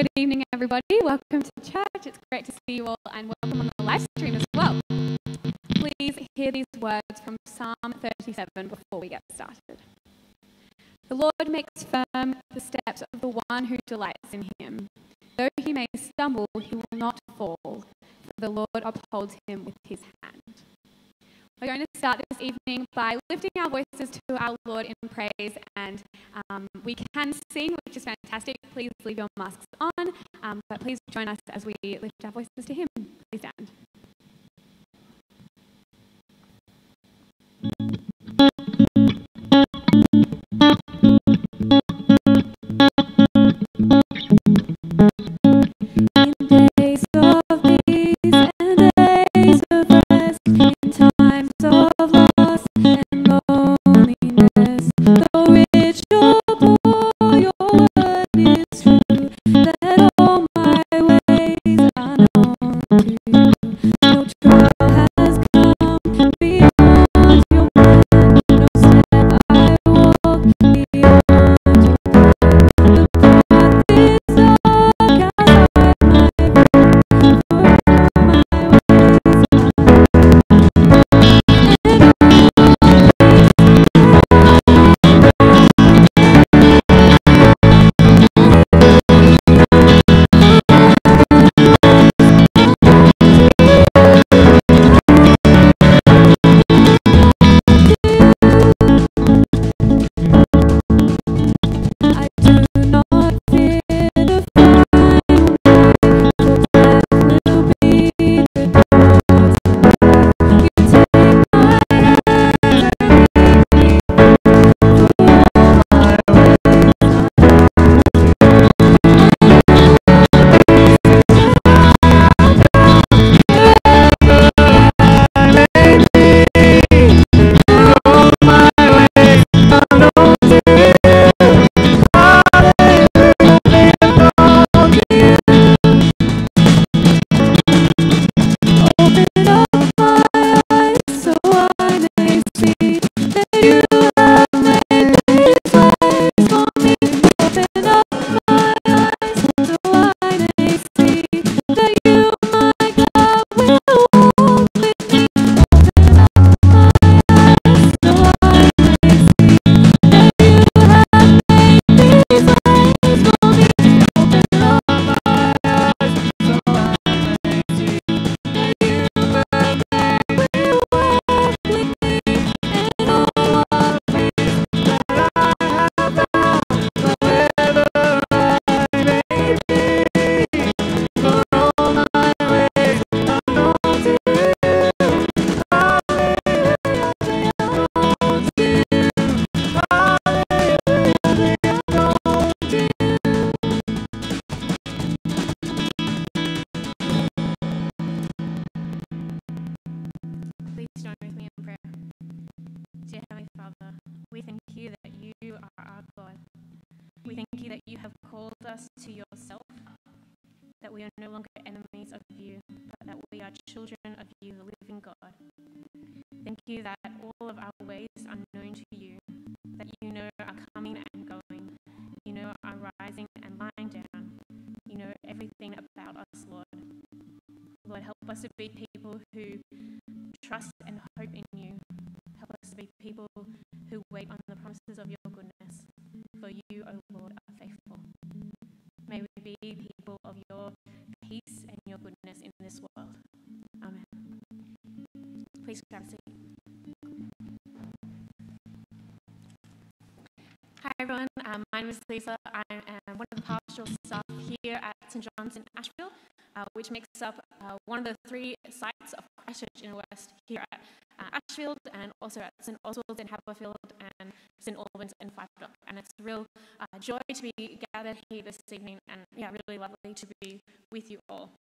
Good evening, everybody. Welcome to church. It's great to see you all and welcome on the live stream as well. Please hear these words from Psalm 37 before we get started. The Lord makes firm the steps of the one who delights in him. Though he may stumble, he will not fall, for the Lord upholds him with his hand. We're going to start this evening by lifting our voices to our Lord in praise, and um, we can sing, which is fantastic. Please leave your masks on, um, but please join us as we lift our voices to Him. Please stand. children of you, the living God. Thank you that all of our ways are known to you, that you know our coming and going, you know our rising and lying down, you know everything about us, Lord. Lord, help us to be people who trust and Please grab a seat. Hi everyone, um, my name is Lisa. I am one of the pastoral staff here at St John's in Ashfield, uh, which makes up uh, one of the three sites of Christ Church Inner West here at uh, Ashfield and also at St Oswald's in Haberfield and St Albans in Five Dock. And it's a real uh, joy to be gathered here this evening and yeah, really lovely to be with you all.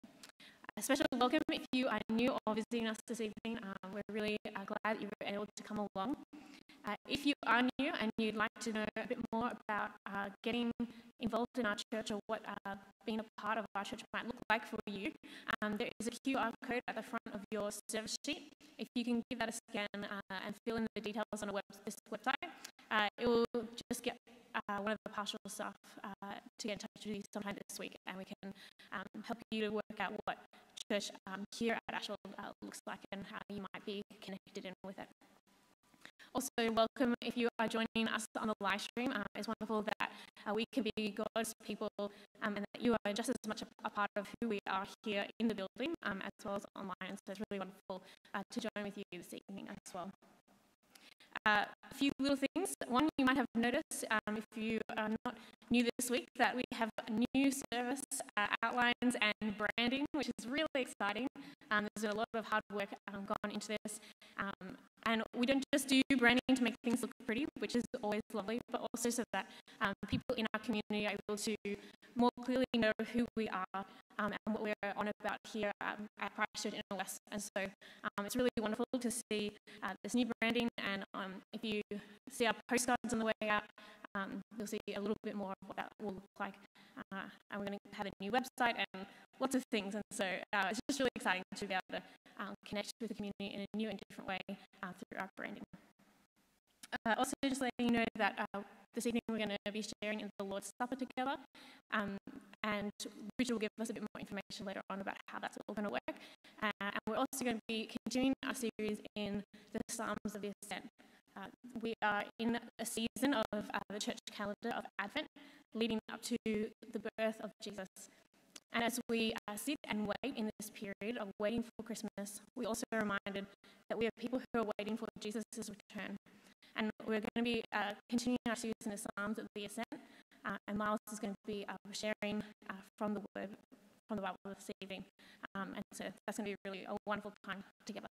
A special welcome if you are new or visiting us this evening. Um, we're really uh, glad you were able to come along. Uh, if you are new and you'd like to know a bit more about uh, getting involved in our church or what uh, being a part of our church might look like for you, um, there is a QR code at the front of your service sheet. If you can give that a scan uh, and fill in the details on web- this website, uh, it will just get one of the pastoral staff to get in touch with you sometime this week and we can um, help you to work out what church um, here at Ashfield looks like and how you might be connected in with it. Also, welcome if you are joining us on the live stream. Uh, it's wonderful that uh, we can be God's people um, and that you are just as much a, a, part of who we are here in the building um, as well as online. So it's really wonderful uh, to join with you this evening as well. Uh, a few little things. One, you might have noticed um, if you are not new this week that we have new service uh, outlines and branding, which is really exciting. Um, there's been a lot of hard work um, gone into this. And we don't just do branding to make things look pretty, which is always lovely, but also so that um, people in our community are able to more clearly know who we are um, and what we're on about here um, at Christ Church Inner West. And so um, it's really wonderful to see uh, this new branding. And um, if you see our postcards on the way out, um, you'll see a little bit more of what that will look like. Uh, and we're going to have a new website and lots of things. And so uh, it's just really exciting to be able to um, connect with the community in a new and different way uh, through our branding. Uh, also, just letting you know that uh, this evening we're going to be sharing in the Lord's Supper together, um, and Richard will give us a bit more information later on about how that's all going to work. Uh, and we're also going to be continuing our series in the Psalms of the Ascent. Uh, we are in a season of uh, the church calendar of Advent, leading up to the birth of Jesus. And as we uh, sit and wait in this period of waiting for Christmas, we also are reminded that we are people who are waiting for Jesus' return. And we're going to be uh, continuing our series in the Psalms of the Ascent, uh, and Miles is going to be uh, sharing from the Word, from the Bible this evening. Um, and so that's going to be really a wonderful time together.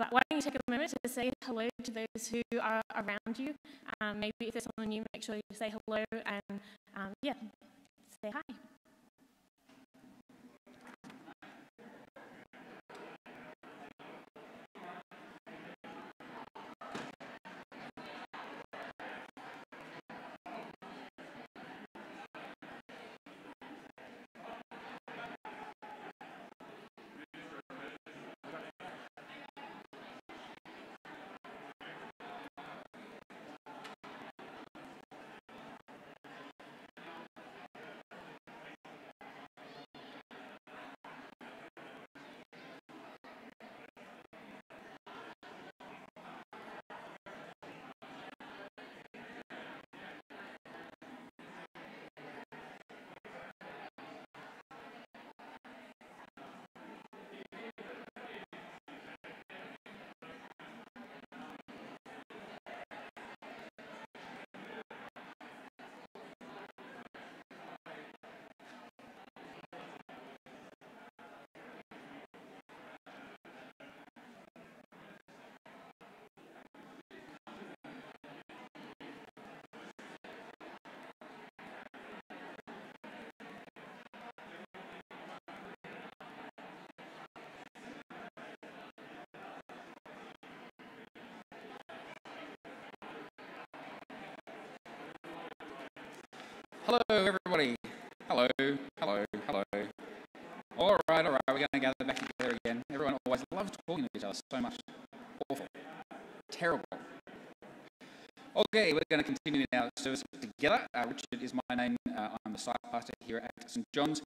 But why don't you take a moment to say hello to those who are around you? Um, maybe if there's someone new, make sure you say hello and um, yeah, say hi. Hello, everybody. Hello, hello, hello. All right, all right, we're going to gather back together again. Everyone always loves talking to each other so much. Awful. Terrible. Okay, we're going to continue in our service together. Uh, Richard is my name. Uh, I'm the site pastor here at St John's,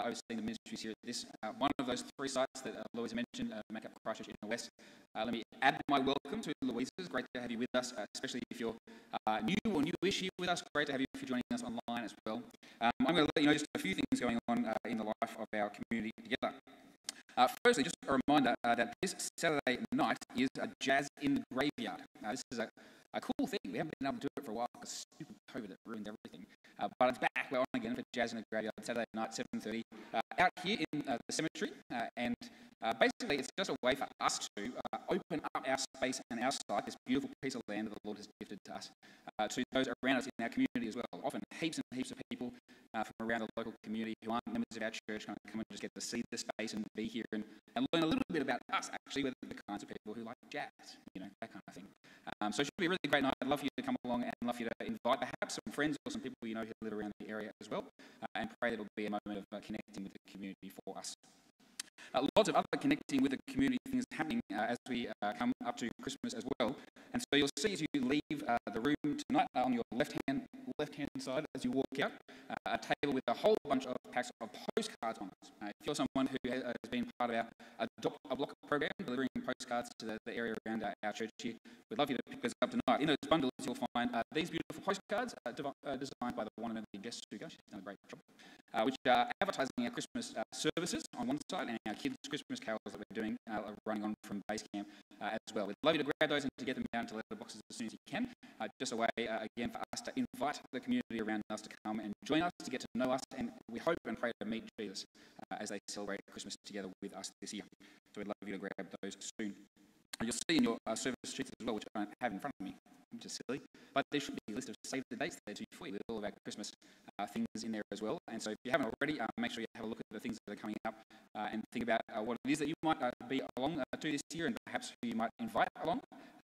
overseeing the ministries here at this. Uh, one of those three sites that uh, Louisa mentioned uh, make up Christ Church Inner West. Uh, let me add my welcome to Louisa. It's great to have you with us, uh, especially if you're uh, new or newish here with us. Great to have you if you're joining us online as well. Um, I'm going to let you know just a few things going on uh, in the life of our community together. Uh, firstly, just a reminder uh, that this Saturday night is a Jazz in the Graveyard. Uh, this is a, a cool thing. We haven't been able to do it for a while because stupid COVID that ruined everything. Uh, but it's back. We're on again for Jazz in the Graveyard Saturday night, 7:30, uh, out here in uh, the cemetery. Uh, and uh, basically, it's just a way for us to uh, open up our space and our site, this beautiful piece of land that the Lord has gifted to us, uh, to those around us in our community as well. Often, heaps and heaps of people uh, from around the local community who aren't members of our church kind of come and just get to see the space and be here and, and learn a little bit about us, actually, with the kinds of people who like jazz, you know, that kind of thing. Um, so it should be a really great night. I'd love for you to come along and love for you to invite perhaps some friends or some people you know who live around the area as well, uh, and pray that it'll be a moment of uh, connecting with the community for us. Uh, lots of other connecting with the community things happening uh, as we uh, come up to Christmas as well. And so you'll see as you leave uh, the room tonight uh, on your left hand left hand side as you walk out, uh, a table with a whole bunch of packs of postcards on it. Uh, if you're someone who has, been part of our Adopt a Block program, delivering postcards to the, the area around our, our church here, we'd love you to pick those up tonight. In those bundles, you'll find uh, these beautiful postcards uh, designed by the one and only Jess Sugar. She's done a great job. Uh, which are advertising our Christmas uh, services on one side and our kids' Christmas carols that we're doing uh, are running on from base camp uh, as well. We'd love you to grab those and to get them down to letterboxes as soon as you can. Just a way, again, for us to invite the community around us to come and join us, to get to know us, and we hope and pray to meet Jesus uh, as they celebrate Christmas together with us this year. So we'd love you to grab those soon. You'll see in your uh, service sheets as well, which I don't have in front of me, which is silly, but there should be a list of save the dates there too for you with all of our Christmas uh, things in there as well. And so if you haven't already, uh, make sure you have a look at the things that are coming up uh, and think about uh, what it is that you might be along to this year and perhaps who you might invite along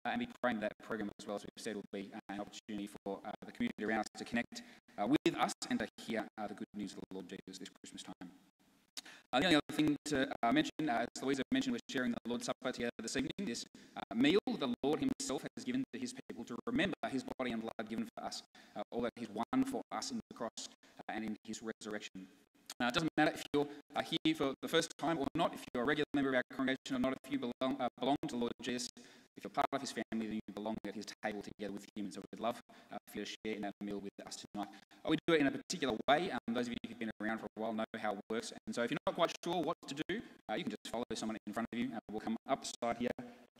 and be praying that program as well, as we've said, will be uh, an opportunity for uh, the community around us to connect uh, with us and to hear uh, the good news of the Lord Jesus this Christmas time. Uh, the only other thing to uh, mention, uh, as Louisa mentioned, we're sharing the Lord's Supper together this evening. This uh, meal the Lord Himself has given to His people to remember His body and blood given for us, uh, all that He's won for us in the cross uh, and in His resurrection. Now, it doesn't matter if you're uh, here for the first time or not, if you're a regular member of our congregation or not, if you belong, uh, belong to the Lord Jesus, if you're part of His family, then you belong at His table together with Him. And so we'd love uh, for you to share in that meal with us tonight. Uh, we do it in a particular way. Um, those of you who've been around for a while know how it works. And so if you're not quite sure what to do, uh, you can just follow someone in front of you. Uh, we'll come up side here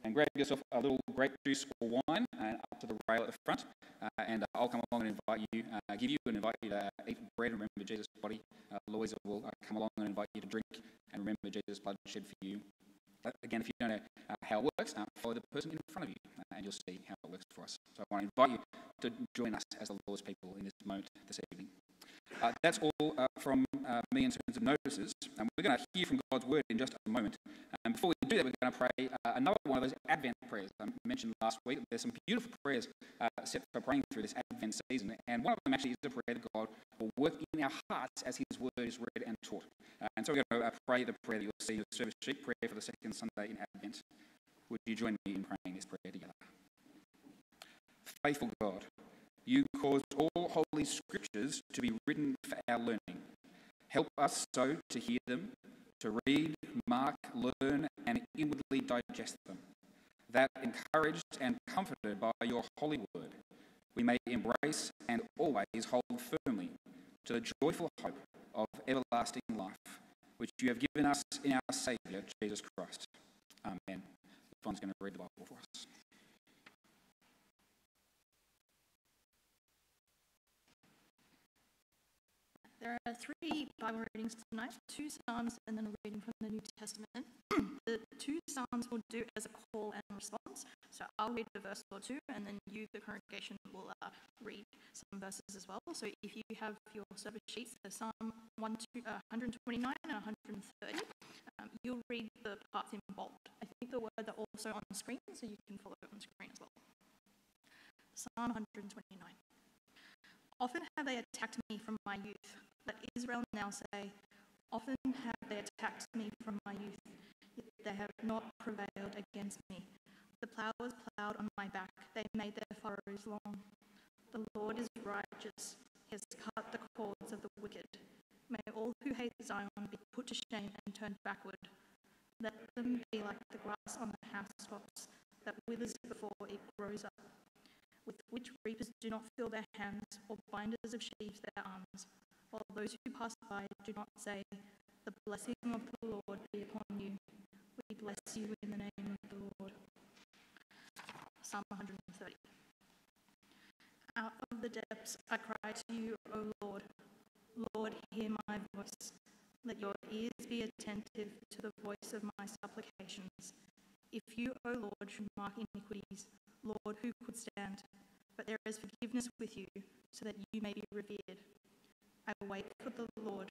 and grab yourself a little grape juice or wine and up to the rail at the front. Uh, and uh, I'll come along and invite you, uh, give you and invite you to uh, eat bread and remember Jesus' body. Uh, Louisa will uh, come along and invite you to drink and remember Jesus' blood shed for you. Again, if you don't know uh, how it works, uh, follow the person in front of you uh, and you'll see how it works for us. So I want to invite you to join us as the Lord's people in this moment this evening. Uh, that's all uh, from uh, me in terms of notices. And we're going to hear from God's word in just a moment. And before we do that, we're going to pray uh, another one of those Advent prayers I mentioned last week. There's some beautiful prayers uh, set for praying through this Advent season. And one of them actually is a prayer that God will work in our hearts as His word is read and taught. Uh, and so we're going to pray the prayer that you'll see in the service sheet, prayer for the second Sunday in Advent. Would you join me in praying this prayer together? Faithful God, you caused all holy scriptures to be written for our learning. Help us so to hear them, to read, mark, learn, and inwardly digest them, that encouraged and comforted by your holy word, we may embrace and always hold firmly to the joyful hope of everlasting life, which you have given us in our Saviour, Jesus Christ. Amen. Yvonne's going to read the Bible for us. There are three Bible readings tonight, two Psalms and then a reading from the New Testament. the two Psalms will do as a call and response. So I'll read a verse or two, and then you, the congregation, will uh, read some verses as well. So if you have your service sheets, there's Psalm 1, two, uh, 129 and 130. Um, you'll read the parts in bold. I think the words are also on screen, so you can follow it on screen as well. Psalm 129. Often have they attacked me from my youth. Let Israel now say, Often have they attacked me from my youth, yet they have not prevailed against me. The plough was ploughed on my back, they made their furrows long. The Lord is righteous. He has cut the cords of the wicked. May all who hate Zion be put to shame and turned backward. Let them be like the grass on the housetops that withers before it grows up, with which reapers do not fill their hands, or binders of sheaves their arms, while those who pass by do not say, The blessing of the Lord be upon you. We bless you in the name of the Lord. Psalm 130. Out of the depths I cry to you, O Lord. Lord, hear my voice. Let your ears be attentive to the voice of my supplications. If you, O Lord, should mark iniquities, Lord, who could stand? But there is forgiveness with you, so that you may be revered. I wait for the Lord,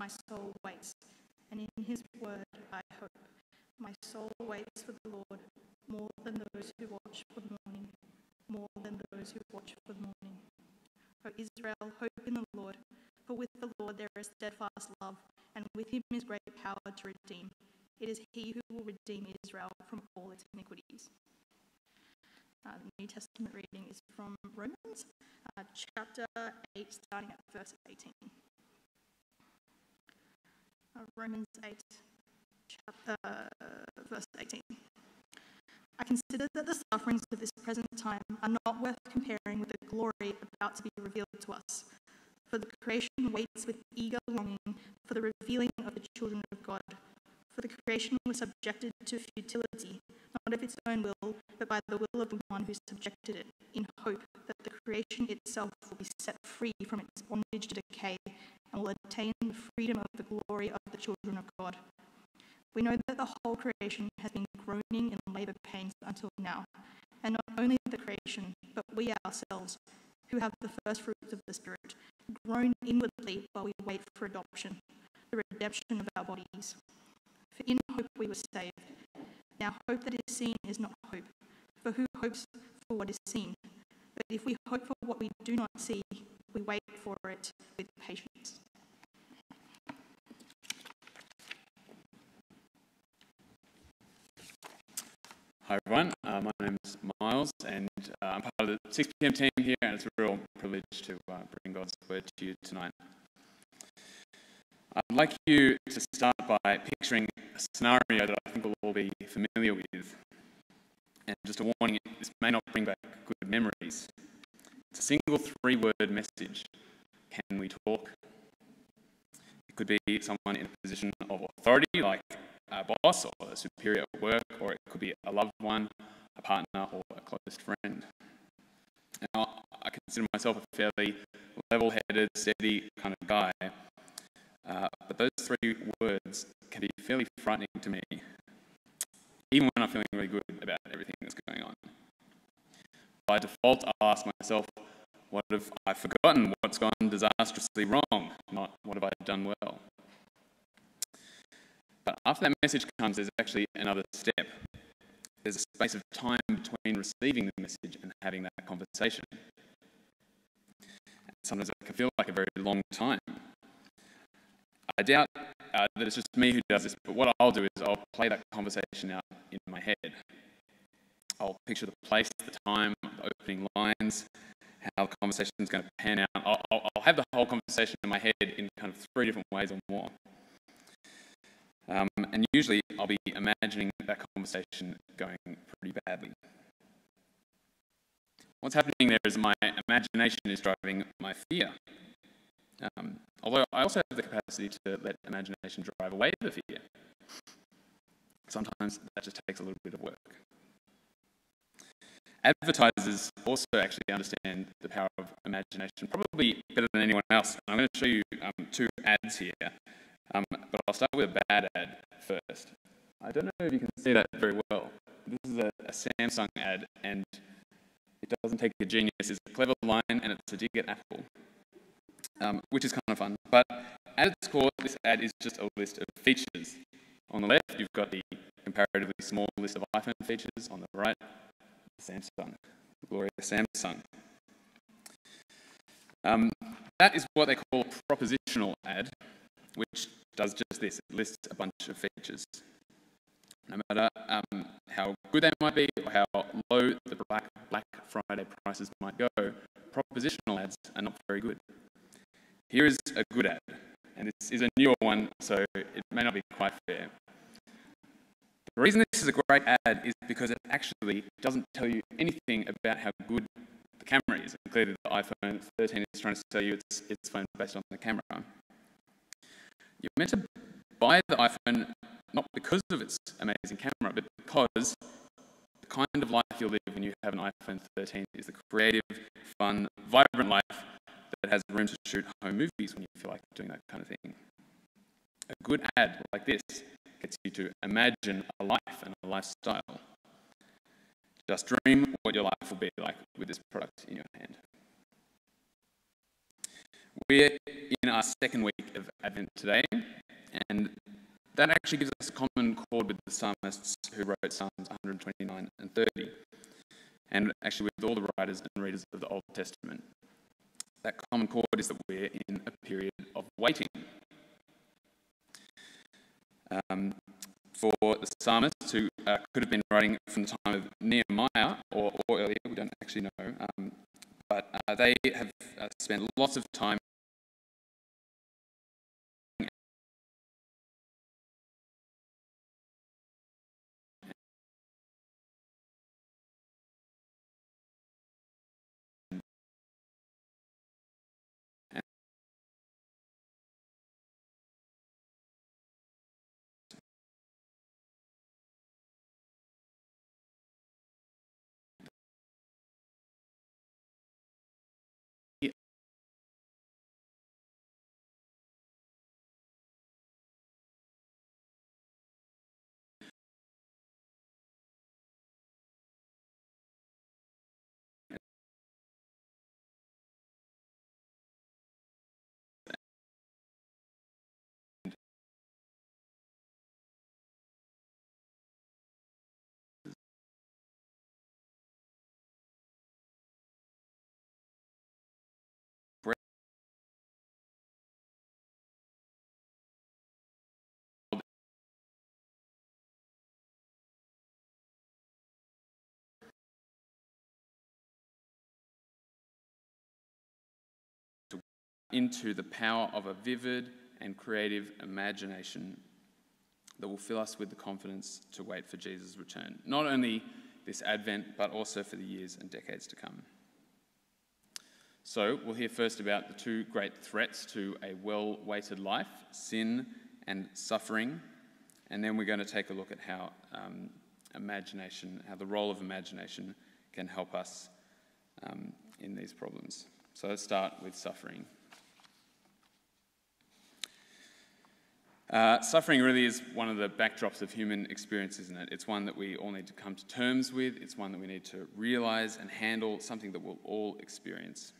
my soul waits, and in his word I hope. My soul waits for the Lord more than those who watch for the morning, more than those who watch for the morning. O Israel, hope in the Lord, for with the Lord there is steadfast love, and with him is great power to redeem. It is he who will redeem Israel from all its iniquities. Uh, the New Testament reading is from Romans uh, chapter 8, starting at verse 18. Uh, Romans 8, chapter, uh, verse 18. I consider that the sufferings of this present time are not worth comparing with the glory about to be revealed to us. For the creation waits with eager longing for the revealing of the children of God. For the creation was subjected to futility, not of its own will, but by the will of the one who subjected it, in hope that the creation itself will be set free from its bondage to decay and will attain the freedom of the glory of the children of God. We know that the whole creation has been groaning in labour pains until now, and not only the creation, but we ourselves, who have the first fruits of the Spirit, groan inwardly while we wait for adoption, the redemption of our bodies. For in hope we were saved. Now, hope that is seen is not hope, for who hopes for what is seen? But if we hope for what we do not see, we wait for it with patience. Hi everyone, uh, my name's Miles and uh, I'm part of the 6pm team here and it's a real privilege to uh, bring God's word to you tonight. I'd like you to start by picturing a scenario that I think we'll all be familiar with. And just a warning, this may not bring back good memories. It's a single three word message. Can we talk? It could be someone in a position of authority, like a boss or a superior at work, or it could be a loved one, a partner, or a close friend. Now, I consider myself a fairly level headed, steady kind of guy, uh, but those three words can be fairly frightening to me, even when I'm feeling really good about everything that's going on. By default, I'll ask myself, what have I forgotten? What's gone disastrously wrong? Not what have I done well? But after that message comes, there's actually another step. There's a space of time between receiving the message and having that conversation. And sometimes it can feel like a very long time. I doubt uh, that it's just me who does this, but what I'll do is I'll play that conversation out in my head. I'll picture the place, the time, the opening lines, how the conversation is going to pan out. I'll, I'll, I'll have the whole conversation in my head in kind of three different ways or more. Um, and usually I'll be imagining that conversation going pretty badly. What's happening there is my imagination is driving my fear. Um, although I also have the capacity to let imagination drive away the fear. Sometimes that just takes a little bit of work. Advertisers also actually understand the power of imagination, probably better than anyone else. I'm going to show you um, two ads here. Um, but I'll start with a bad ad first. I don't know if you can see that very well. This is a, a Samsung ad, and it doesn't take a genius. It's a clever line, and it's a dig at Apple, um, which is kind of fun. But at its core, this ad is just a list of features. On the left, you've got the comparatively small list of iPhone features. On the right, Samsung, glorious Samsung. Um, that is what they call a propositional ad, which does just this. It lists a bunch of features. no matter um, how good they might be or how low the Black, Black Friday prices might go, propositional ads are not very good. Here is a good ad, and this is a newer one, so it may not be quite fair. The reason this is a great ad is because it actually doesn't tell you anything about how good the camera is. Clearly, the iPhone 13 is trying to sell you its, its phone based on the camera. You're meant to buy the iPhone not because of its amazing camera, but because the kind of life you'll live when you have an iPhone 13 is the creative, fun, vibrant life that has room to shoot home movies when you feel like doing that kind of thing. A good ad like this gets you to imagine a life and a lifestyle. Just dream what your life will be like with this product in your hand. We're in our second week of Advent today, and that actually gives us a common chord with the psalmists who wrote Psalms 129 and 30, and actually with all the writers and readers of the Old Testament. That common chord is that we're in a period of waiting. Um, for the psalmists who uh, could have been writing from the time of Nehemiah or, or earlier, we don't actually know, um, but uh, they have uh, spent lots of time into the power of a vivid and creative imagination that will fill us with the confidence to wait for Jesus' return, not only this Advent, but also for the years and decades to come. So, we'll hear first about the two great threats to a well weighted life sin and suffering. And then we're going to take a look at how um, imagination, how the role of imagination can help us um, in these problems. So, let's start with suffering. Uh, suffering really is one of the backdrops of human experience, isn't it? It's one that we all need to come to terms with, it's one that we need to realize and handle, something that we'll all experience.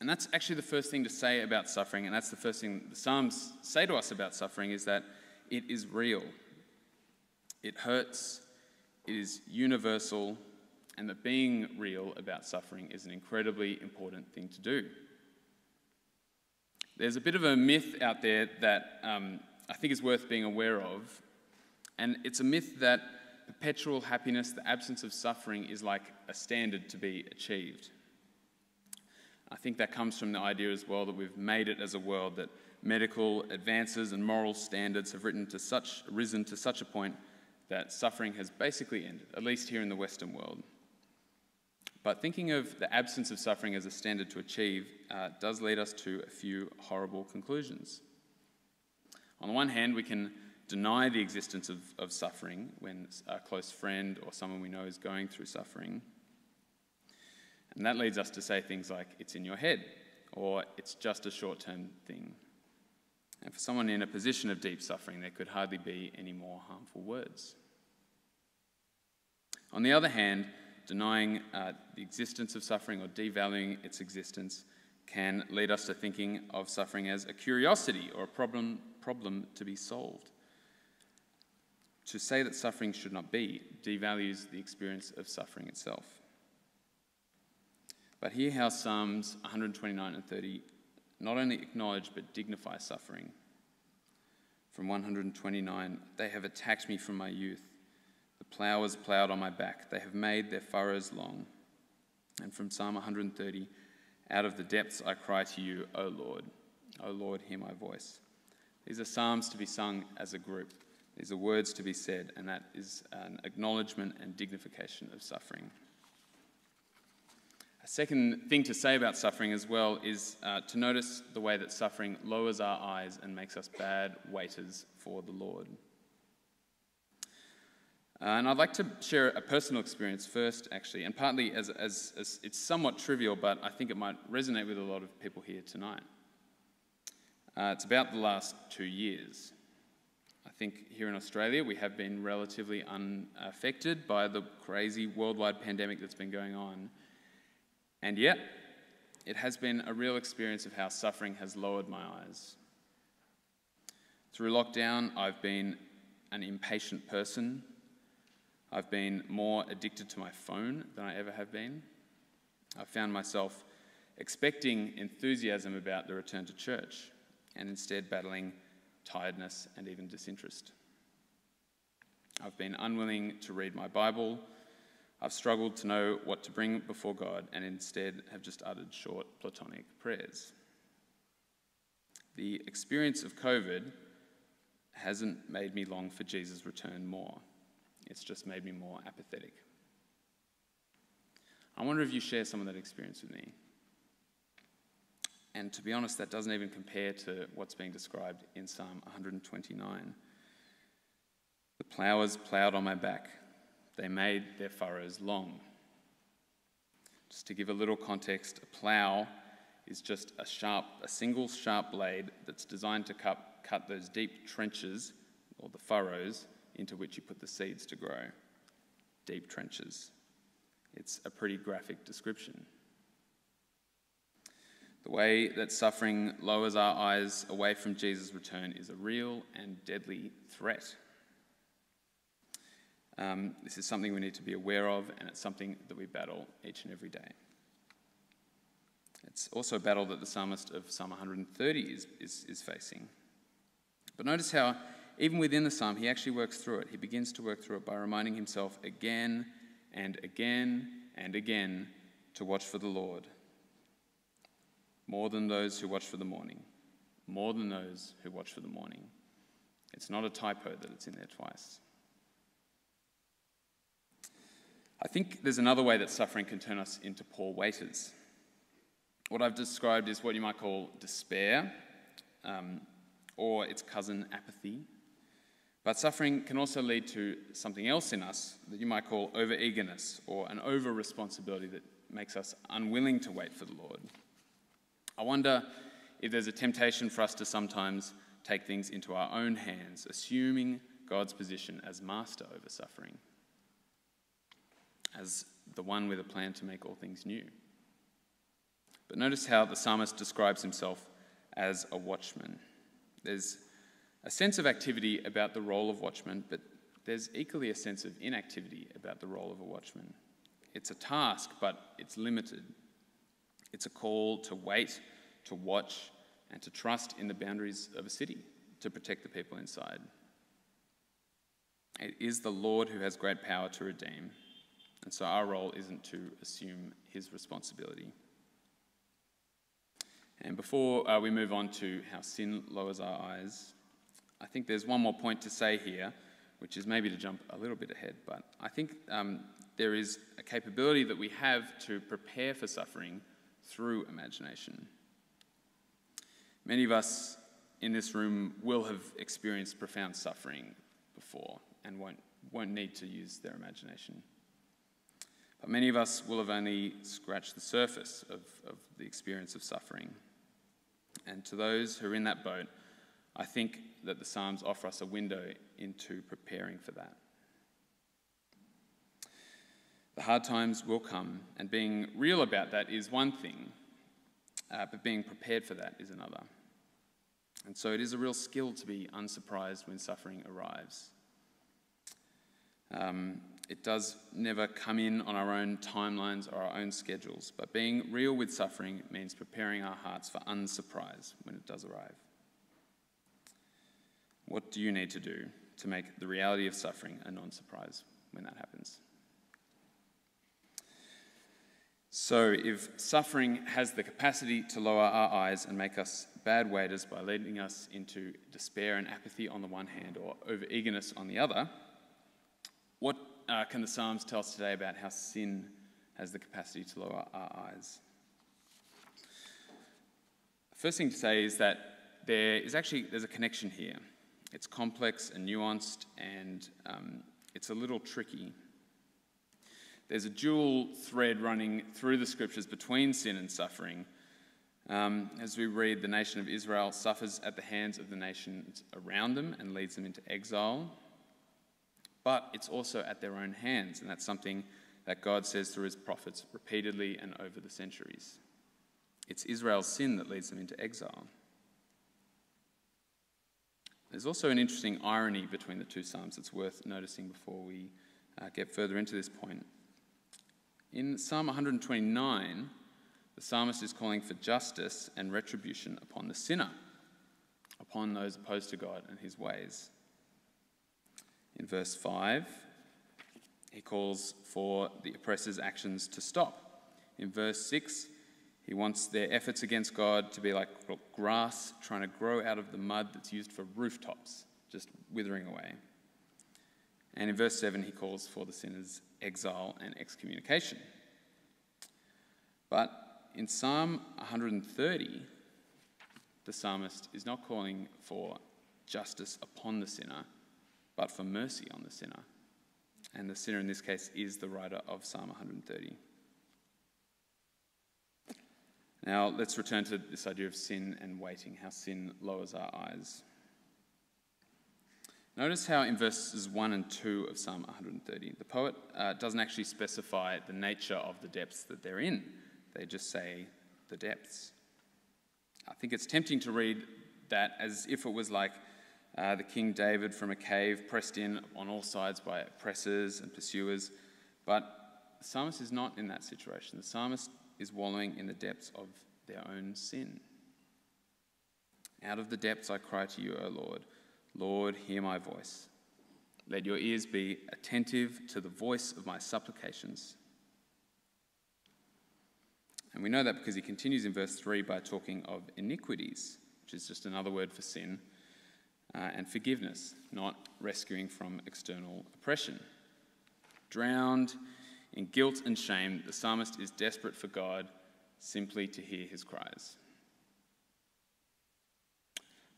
And that's actually the first thing to say about suffering, and that's the first thing the Psalms say to us about suffering is that it is real. It hurts, it is universal, and that being real about suffering is an incredibly important thing to do. There's a bit of a myth out there that um, I think is worth being aware of, and it's a myth that perpetual happiness, the absence of suffering, is like a standard to be achieved. I think that comes from the idea as well that we've made it as a world that medical advances and moral standards have to such, risen to such a point that suffering has basically ended, at least here in the Western world. But thinking of the absence of suffering as a standard to achieve uh, does lead us to a few horrible conclusions. On the one hand, we can deny the existence of, of suffering when a close friend or someone we know is going through suffering. And that leads us to say things like, it's in your head, or it's just a short term thing. And for someone in a position of deep suffering, there could hardly be any more harmful words. On the other hand, denying uh, the existence of suffering or devaluing its existence can lead us to thinking of suffering as a curiosity or a problem, problem to be solved. To say that suffering should not be devalues the experience of suffering itself. But hear how Psalms 129 and 30 not only acknowledge but dignify suffering. From 129, they have attacked me from my youth. The plough ploughed on my back. They have made their furrows long. And from Psalm 130, out of the depths I cry to you, O Lord. O Lord, hear my voice. These are psalms to be sung as a group. These are words to be said, and that is an acknowledgement and dignification of suffering. A second thing to say about suffering as well is uh, to notice the way that suffering lowers our eyes and makes us bad waiters for the Lord. Uh, and I'd like to share a personal experience first, actually, and partly as, as, as, it's somewhat trivial, but I think it might resonate with a lot of people here tonight. Uh, it's about the last two years. I think here in Australia we have been relatively unaffected by the crazy worldwide pandemic that's been going on. And yet, it has been a real experience of how suffering has lowered my eyes. Through lockdown, I've been an impatient person. I've been more addicted to my phone than I ever have been. I've found myself expecting enthusiasm about the return to church and instead battling tiredness and even disinterest. I've been unwilling to read my Bible I've struggled to know what to bring before God and instead have just uttered short platonic prayers. The experience of COVID hasn't made me long for Jesus' return more, it's just made me more apathetic. I wonder if you share some of that experience with me. And to be honest, that doesn't even compare to what's being described in Psalm 129. The ploughers ploughed on my back, they made their furrows long. Just to give a little context, a plough is just a sharp, a single sharp blade that's designed to cut, cut those deep trenches or the furrows into which you put the seeds to grow. Deep trenches. It's a pretty graphic description. The way that suffering lowers our eyes away from Jesus' return is a real and deadly threat. Um, this is something we need to be aware of, and it's something that we battle each and every day. It's also a battle that the psalmist of Psalm 130 is, is, is facing. But notice how, even within the psalm, he actually works through it. He begins to work through it by reminding himself again and again and again to watch for the Lord. More than those who watch for the morning. More than those who watch for the morning. It's not a typo that it's in there twice. I think there's another way that suffering can turn us into poor waiters. What I've described is what you might call despair, um, or its cousin, apathy. But suffering can also lead to something else in us that you might call over eagerness or an over responsibility that makes us unwilling to wait for the Lord. I wonder if there's a temptation for us to sometimes take things into our own hands, assuming God's position as master over suffering as the one with a plan to make all things new. But notice how the psalmist describes himself as a watchman. There's a sense of activity about the role of watchmen, but there's equally a sense of inactivity about the role of a watchman. It's a task, but it's limited. It's a call to wait, to watch, and to trust in the boundaries of a city to protect the people inside. It is the Lord who has great power to redeem, and so our role isn't to assume his responsibility. And before uh, we move on to how sin lowers our eyes, I think there's one more point to say here, which is maybe to jump a little bit ahead, but I think um, there is a capability that we have to prepare for suffering through imagination. Many of us in this room will have experienced profound suffering before and won't, won't need to use their imagination. But many of us will have only scratched the surface of, of the experience of suffering. And to those who are in that boat, I think that the Psalms offer us a window into preparing for that. The hard times will come, and being real about that is one thing, uh, but being prepared for that is another. And so it is a real skill to be unsurprised when suffering arrives. Um, it does never come in on our own timelines or our own schedules, but being real with suffering means preparing our hearts for unsurprise when it does arrive. What do you need to do to make the reality of suffering a non surprise when that happens? So, if suffering has the capacity to lower our eyes and make us bad waiters by leading us into despair and apathy on the one hand or over eagerness on the other, what uh, can the Psalms tell us today about how sin has the capacity to lower our eyes? First thing to say is that there is actually there's a connection here. It's complex and nuanced, and um, it's a little tricky. There's a dual thread running through the scriptures between sin and suffering. Um, as we read, the nation of Israel suffers at the hands of the nations around them and leads them into exile. But it's also at their own hands, and that's something that God says through his prophets repeatedly and over the centuries. It's Israel's sin that leads them into exile. There's also an interesting irony between the two Psalms that's worth noticing before we uh, get further into this point. In Psalm 129, the psalmist is calling for justice and retribution upon the sinner, upon those opposed to God and his ways. In verse 5, he calls for the oppressor's actions to stop. In verse 6, he wants their efforts against God to be like grass trying to grow out of the mud that's used for rooftops, just withering away. And in verse 7, he calls for the sinner's exile and excommunication. But in Psalm 130, the psalmist is not calling for justice upon the sinner, but for mercy on the sinner. And the sinner in this case is the writer of Psalm 130. Now, let's return to this idea of sin and waiting, how sin lowers our eyes. Notice how in verses 1 and 2 of Psalm 130, the poet uh, doesn't actually specify the nature of the depths that they're in. They just say the depths. I think it's tempting to read that as if it was like uh, the King David from a cave pressed in on all sides by oppressors and pursuers. But the psalmist is not in that situation. The psalmist is wallowing in the depths of their own sin. Out of the depths I cry to you, O Lord. Lord, hear my voice. Let your ears be attentive to the voice of my supplications. And we know that because he continues in verse 3 by talking of iniquities, which is just another word for sin, uh, and forgiveness, not rescuing from external oppression. Drowned in guilt and shame, the psalmist is desperate for God simply to hear his cries.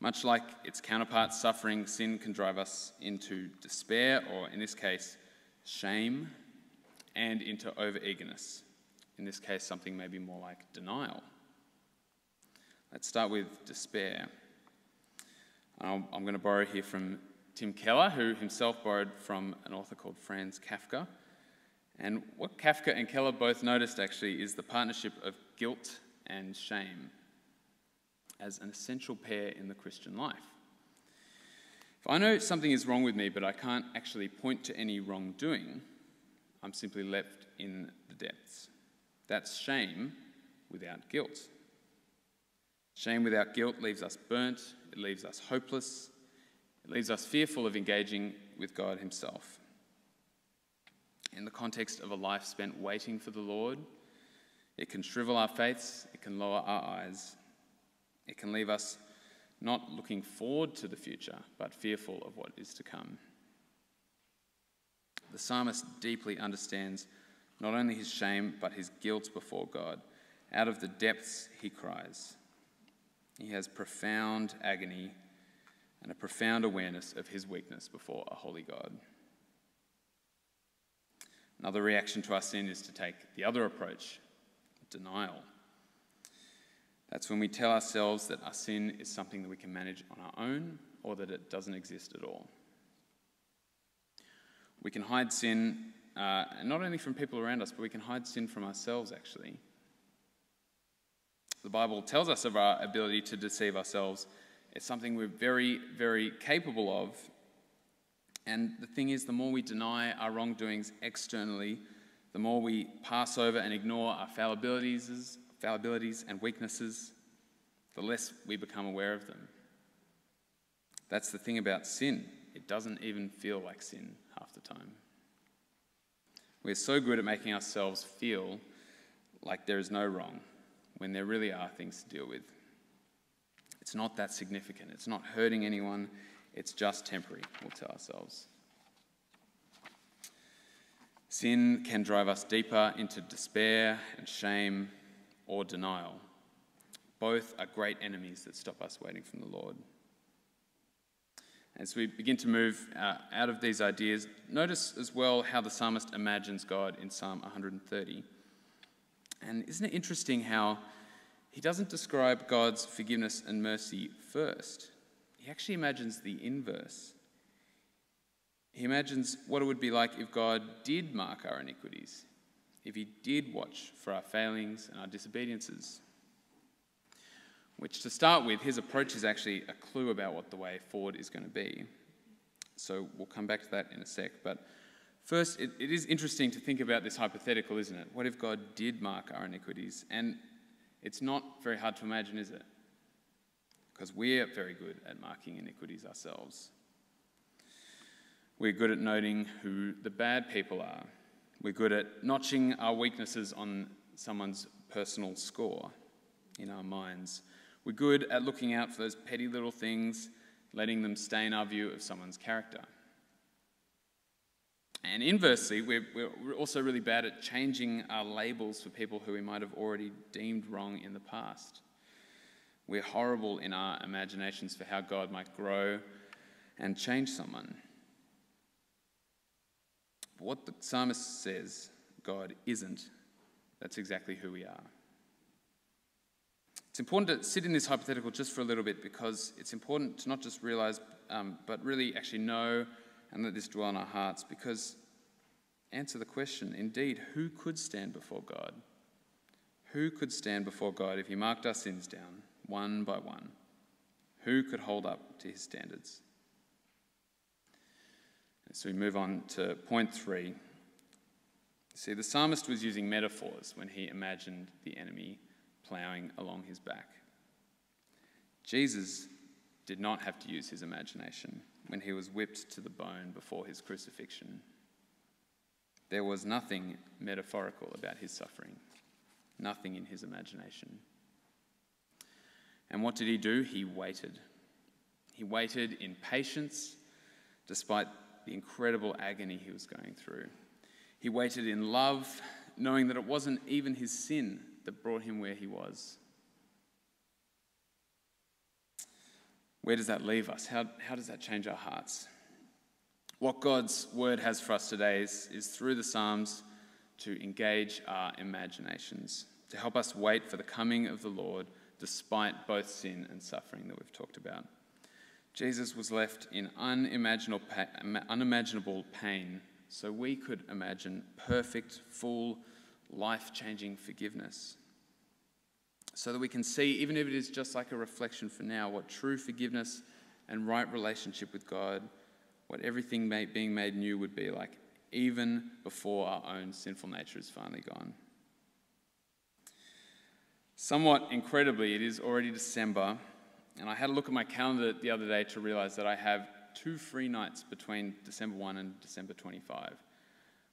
Much like its counterpart, suffering, sin can drive us into despair, or in this case, shame, and into overeagerness. In this case, something maybe more like denial. Let's start with despair. I'm going to borrow here from Tim Keller, who himself borrowed from an author called Franz Kafka. And what Kafka and Keller both noticed actually is the partnership of guilt and shame as an essential pair in the Christian life. If I know something is wrong with me, but I can't actually point to any wrongdoing, I'm simply left in the depths. That's shame without guilt. Shame without guilt leaves us burnt, it leaves us hopeless, it leaves us fearful of engaging with God Himself in the context of a life spent waiting for the Lord. It can shrivel our faiths, it can lower our eyes, it can leave us not looking forward to the future, but fearful of what is to come. The psalmist deeply understands not only his shame, but his guilt before God. Out of the depths, he cries. He has profound agony and a profound awareness of his weakness before a holy God. Another reaction to our sin is to take the other approach denial. That's when we tell ourselves that our sin is something that we can manage on our own or that it doesn't exist at all. We can hide sin, uh, not only from people around us, but we can hide sin from ourselves actually. The Bible tells us of our ability to deceive ourselves. It's something we're very, very capable of and the thing is, the more we deny our wrongdoings externally, the more we pass over and ignore our fallibilities, fallibilities and weaknesses, the less we become aware of them. That's the thing about sin. It doesn't even feel like sin half the time. We're so good at making ourselves feel like there is no wrong when there really are things to deal with. It's not that significant. It's not hurting anyone. It's just temporary, we'll tell ourselves. Sin can drive us deeper into despair and shame or denial. Both are great enemies that stop us waiting from the Lord. As we begin to move uh, out of these ideas, notice as well how the psalmist imagines God in Psalm 130. And isn't it interesting how he doesn't describe God's forgiveness and mercy first? He actually imagines the inverse. He imagines what it would be like if God did mark our iniquities, if He did watch for our failings and our disobediences. Which, to start with, his approach is actually a clue about what the way forward is going to be. So we'll come back to that in a sec. But first, it, it is interesting to think about this hypothetical, isn't it? What if God did mark our iniquities? And it's not very hard to imagine, is it? Because we're very good at marking iniquities ourselves. We're good at noting who the bad people are. We're good at notching our weaknesses on someone's personal score in our minds. We're good at looking out for those petty little things, letting them stain our view of someone's character. And inversely, we're, we're also really bad at changing our labels for people who we might have already deemed wrong in the past. We're horrible in our imaginations for how God might grow and change someone. But what the psalmist says God isn't, that's exactly who we are. It's important to sit in this hypothetical just for a little bit because it's important to not just realize, um, but really actually know and let this dwell in our hearts because answer the question indeed, who could stand before God? Who could stand before God if He marked our sins down one by one? Who could hold up to His standards? So we move on to point three. See, the psalmist was using metaphors when he imagined the enemy ploughing along his back. Jesus did not have to use his imagination when he was whipped to the bone before his crucifixion. There was nothing metaphorical about his suffering, nothing in his imagination. And what did he do? He waited. He waited in patience despite the incredible agony he was going through. He waited in love, knowing that it wasn't even his sin that brought him where he was. Where does that leave us? How, how does that change our hearts? What God's word has for us today is, is through the Psalms to engage our imaginations, to help us wait for the coming of the Lord despite both sin and suffering that we've talked about. Jesus was left in unimaginable, unimaginable pain so we could imagine perfect, full, life changing forgiveness. So that we can see, even if it is just like a reflection for now, what true forgiveness and right relationship with God, what everything being made new would be like, even before our own sinful nature is finally gone. Somewhat incredibly, it is already December, and I had a look at my calendar the other day to realize that I have two free nights between December 1 and December 25,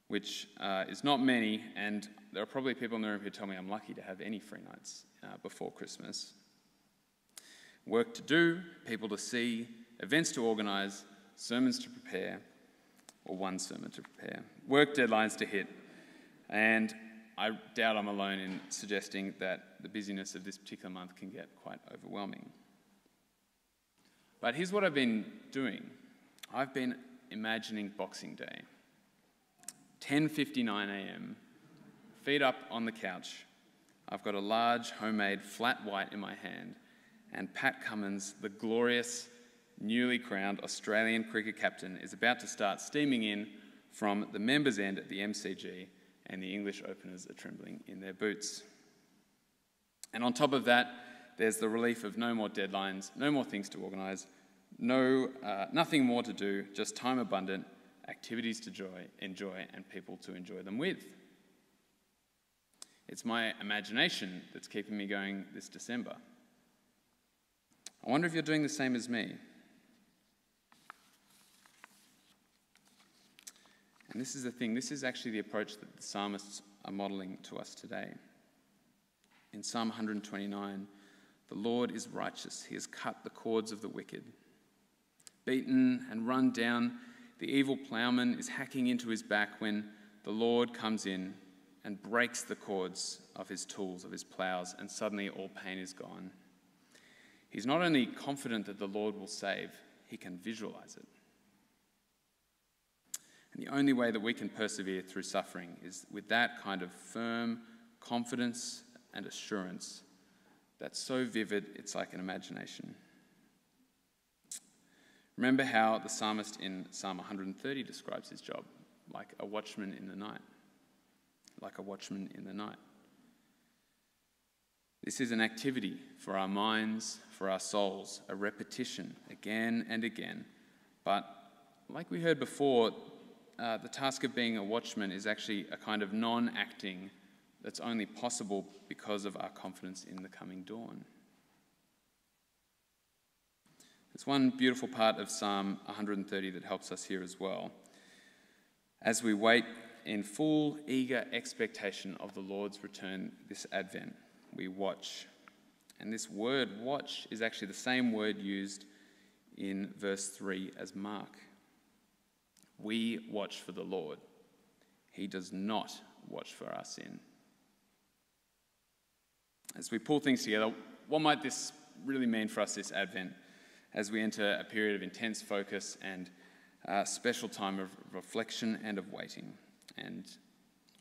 which uh, is not many, and there are probably people in the room who tell me I'm lucky to have any free nights uh, before Christmas. Work to do, people to see, events to organise, sermons to prepare, or one sermon to prepare, work deadlines to hit, and I doubt I'm alone in suggesting that the busyness of this particular month can get quite overwhelming. But here's what I've been doing. I've been imagining Boxing Day. 10:59 a.m. Feet up on the couch. I've got a large homemade flat white in my hand, and Pat Cummins, the glorious newly crowned Australian cricket captain, is about to start steaming in from the members' end at the MCG, and the English openers are trembling in their boots. And on top of that, there's the relief of no more deadlines, no more things to organise, no, uh, nothing more to do, just time abundant, activities to joy, enjoy, and people to enjoy them with. It's my imagination that's keeping me going this December. I wonder if you're doing the same as me. And this is the thing, this is actually the approach that the psalmists are modeling to us today. In Psalm 129, the Lord is righteous. He has cut the cords of the wicked. Beaten and run down, the evil plowman is hacking into his back when the Lord comes in and breaks the cords of his tools, of his plows, and suddenly all pain is gone. He's not only confident that the Lord will save, he can visualize it. And the only way that we can persevere through suffering is with that kind of firm confidence and assurance that's so vivid it's like an imagination. Remember how the psalmist in Psalm 130 describes his job like a watchman in the night. Like a watchman in the night. This is an activity for our minds, for our souls, a repetition again and again. But like we heard before, uh, the task of being a watchman is actually a kind of non acting that's only possible because of our confidence in the coming dawn. There's one beautiful part of Psalm 130 that helps us here as well. As we wait in full, eager expectation of the Lord's return this Advent, we watch. And this word watch is actually the same word used in verse 3 as mark. We watch for the Lord. He does not watch for our sin. As we pull things together, what might this really mean for us this Advent as we enter a period of intense focus and a special time of reflection and of waiting? And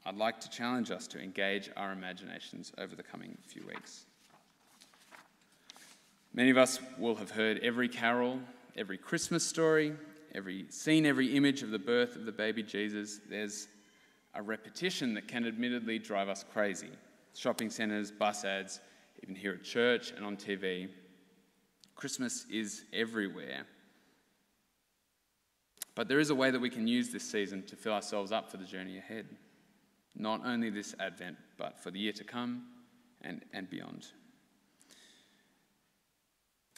I'd like to challenge us to engage our imaginations over the coming few weeks. Many of us will have heard every carol, every Christmas story, every seen every image of the birth of the baby Jesus. There's a repetition that can admittedly drive us crazy. Shopping centres, bus ads, even here at church and on TV. Christmas is everywhere. But there is a way that we can use this season to fill ourselves up for the journey ahead. Not only this Advent, but for the year to come and, and beyond.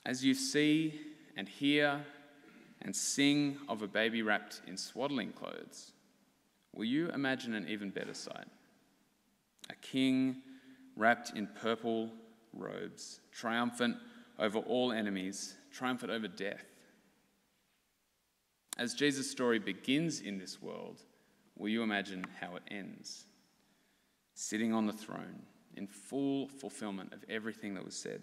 As you see and hear and sing of a baby wrapped in swaddling clothes, will you imagine an even better sight? A king wrapped in purple robes, triumphant over all enemies, triumphant over death. As Jesus' story begins in this world, will you imagine how it ends? Sitting on the throne in full fulfillment of everything that was said.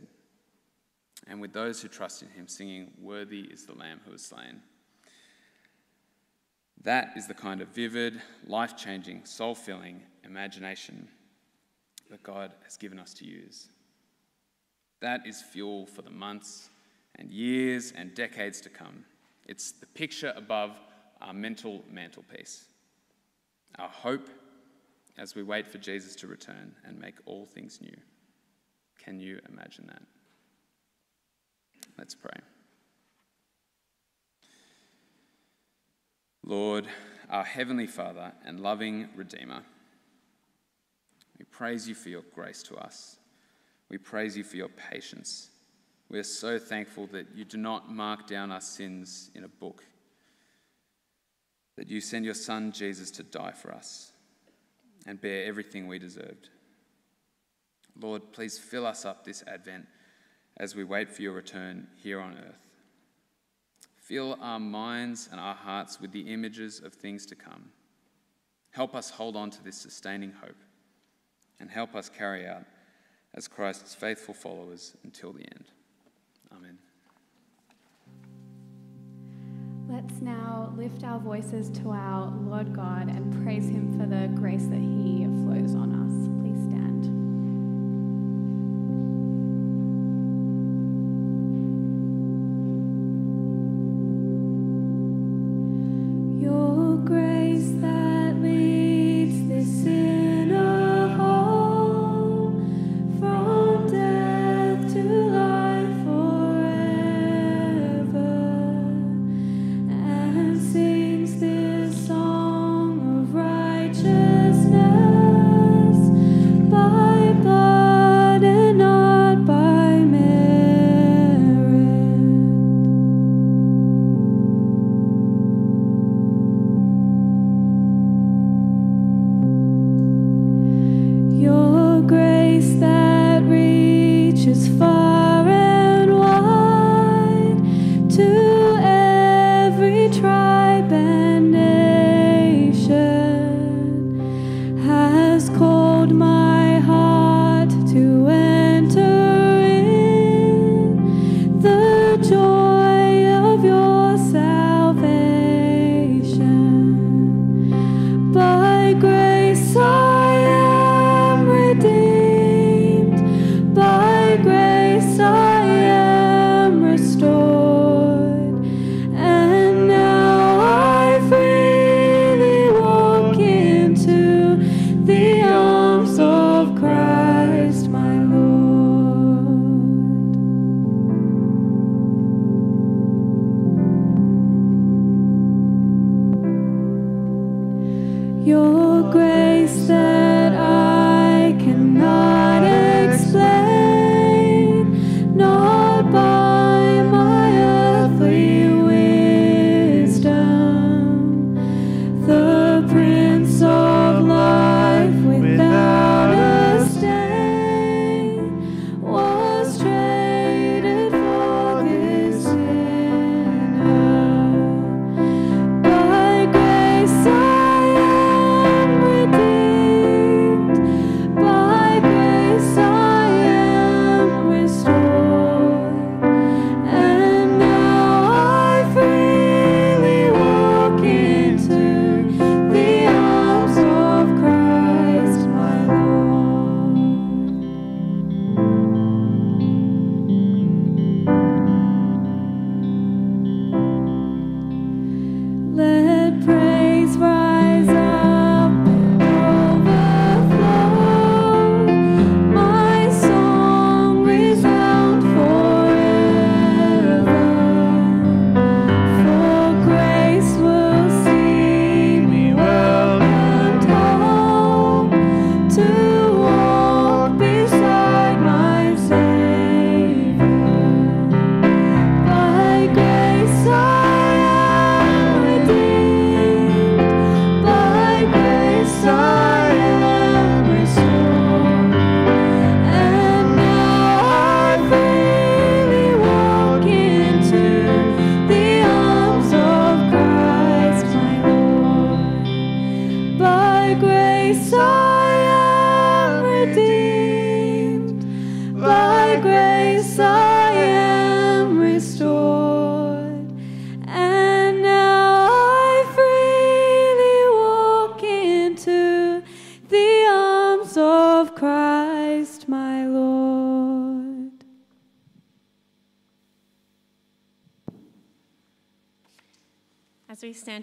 And with those who trust in him, singing, Worthy is the Lamb who was slain. That is the kind of vivid, life changing, soul filling imagination that God has given us to use. That is fuel for the months and years and decades to come. It's the picture above our mental mantelpiece. Our hope as we wait for Jesus to return and make all things new. Can you imagine that? Let's pray. Lord, our Heavenly Father and loving Redeemer, we praise you for your grace to us. We praise you for your patience. We are so thankful that you do not mark down our sins in a book, that you send your Son Jesus to die for us and bear everything we deserved. Lord, please fill us up this Advent as we wait for your return here on earth. Fill our minds and our hearts with the images of things to come. Help us hold on to this sustaining hope and help us carry out as Christ's faithful followers until the end. Amen. Let's now lift our voices to our Lord God and praise Him for the grace that He flows on us.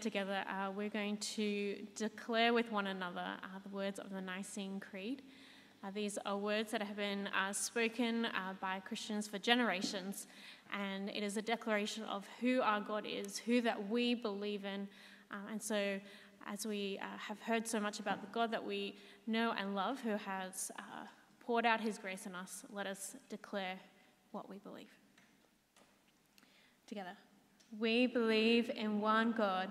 Stand together, uh, we're going to declare with one another uh, the words of the Nicene Creed. Uh, these are words that have been uh, spoken uh, by Christians for generations, and it is a declaration of who our God is, who that we believe in. Uh, and so, as we have heard so much about the God that we know and love, who has poured out his grace on us, let us declare what we believe. Together. We believe in one God,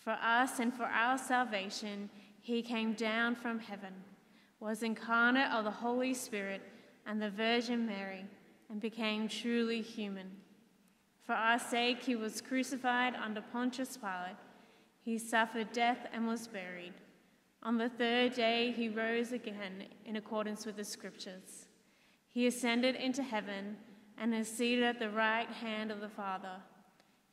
For us and for our salvation, he came down from heaven, was incarnate of the Holy Spirit and the Virgin Mary, and became truly human. For our sake, he was crucified under Pontius Pilate. He suffered death and was buried. On the third day, he rose again in accordance with the Scriptures. He ascended into heaven and is seated at the right hand of the Father.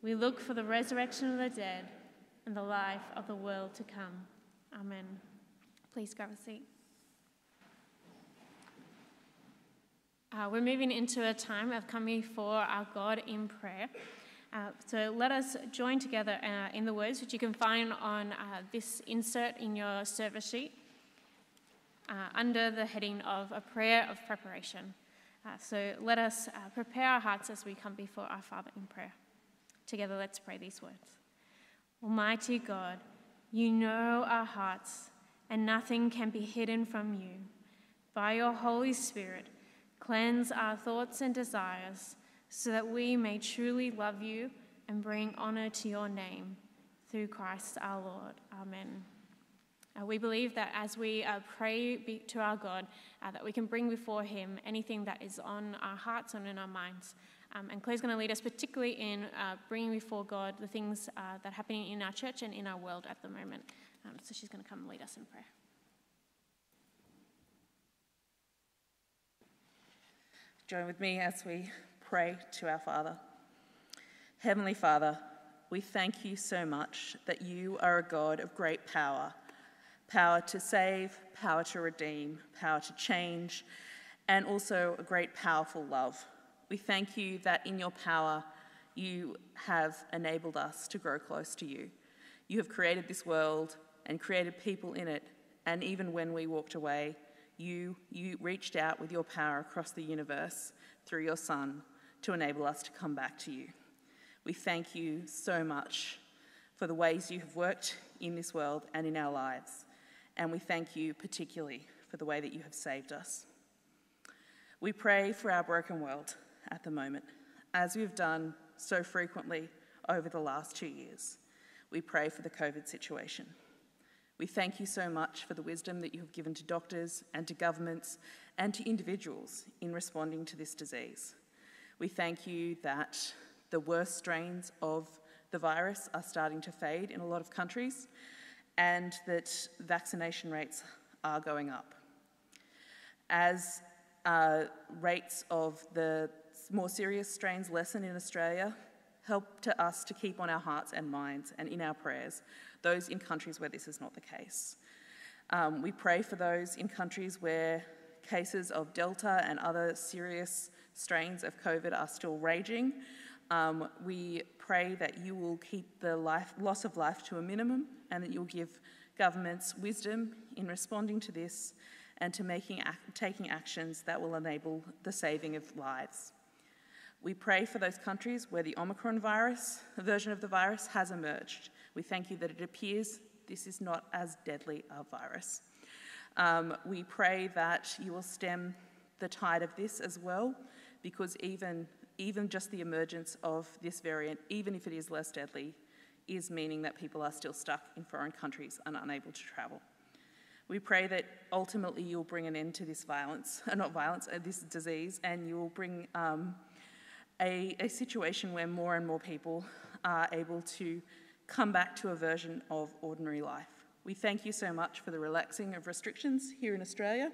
We look for the resurrection of the dead and the life of the world to come. Amen. Please grab a seat. Uh, we're moving into a time of coming before our God in prayer. Uh, so let us join together uh, in the words which you can find on uh, this insert in your service sheet uh, under the heading of a prayer of preparation. Uh, so let us prepare our hearts as we come before our Father in prayer. Together, let's pray these words. Almighty God, you know our hearts, and nothing can be hidden from you. By your Holy Spirit, cleanse our thoughts and desires so that we may truly love you and bring honor to your name through Christ our Lord. Amen. Uh, we believe that as we uh, pray to our God, uh, that we can bring before Him anything that is on our hearts and in our minds. Um, and Claire's going to lead us particularly in uh, bringing before God the things uh, that are happening in our church and in our world at the moment. Um, so she's going to come and lead us in prayer. Join with me as we pray to our Father. Heavenly Father, we thank you so much that you are a God of great power power to save, power to redeem, power to change, and also a great powerful love. We thank you that in your power you have enabled us to grow close to you. You have created this world and created people in it, and even when we walked away, you, you reached out with your power across the universe through your Son to enable us to come back to you. We thank you so much for the ways you have worked in this world and in our lives, and we thank you particularly for the way that you have saved us. We pray for our broken world at the moment, as we've done so frequently over the last two years. We pray for the COVID situation. We thank you so much for the wisdom that you have given to doctors and to governments and to individuals in responding to this disease. We thank you that the worst strains of the virus are starting to fade in a lot of countries and that vaccination rates are going up. As uh, rates of the more serious strains lessen in Australia, help to us to keep on our hearts and minds and in our prayers those in countries where this is not the case. Um, we pray for those in countries where cases of Delta and other serious strains of COVID are still raging. Um, we pray that you will keep the life, loss of life to a minimum and that you'll give governments wisdom in responding to this and to making, taking actions that will enable the saving of lives. We pray for those countries where the Omicron virus, version of the virus, has emerged. We thank you that it appears this is not as deadly a virus. Um, we pray that you will stem the tide of this as well, because even, even just the emergence of this variant, even if it is less deadly, is meaning that people are still stuck in foreign countries and unable to travel. We pray that ultimately you'll bring an end to this violence, uh, not violence, uh, this disease, and you will bring um, a, a situation where more and more people are able to come back to a version of ordinary life. We thank you so much for the relaxing of restrictions here in Australia,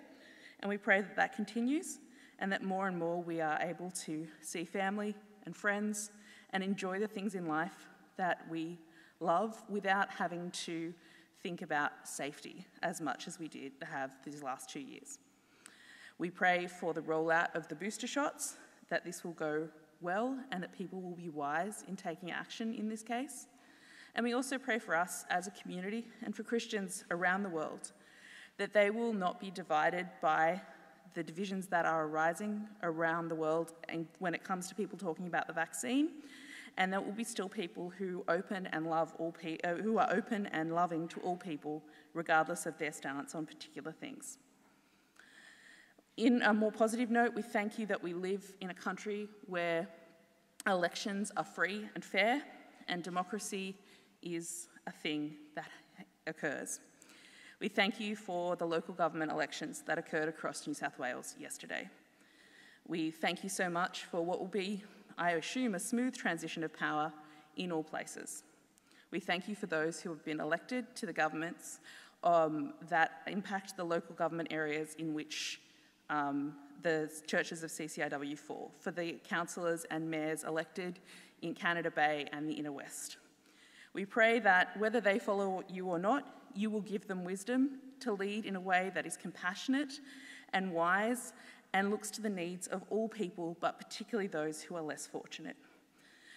and we pray that that continues and that more and more we are able to see family and friends and enjoy the things in life that we love without having to think about safety as much as we did have these last two years. We pray for the rollout of the booster shots, that this will go well and that people will be wise in taking action in this case. And we also pray for us as a community and for Christians around the world that they will not be divided by the divisions that are arising around the world and when it comes to people talking about the vaccine and there will be still people who open and love all pe- uh, who are open and loving to all people regardless of their stance on particular things. In a more positive note, we thank you that we live in a country where elections are free and fair and democracy is a thing that occurs. We thank you for the local government elections that occurred across New South Wales yesterday. We thank you so much for what will be, I assume, a smooth transition of power in all places. We thank you for those who have been elected to the governments um, that impact the local government areas in which um, the churches of CCIW4 for the councillors and mayors elected in Canada Bay and the Inner West. We pray that whether they follow you or not, you will give them wisdom to lead in a way that is compassionate and wise and looks to the needs of all people, but particularly those who are less fortunate.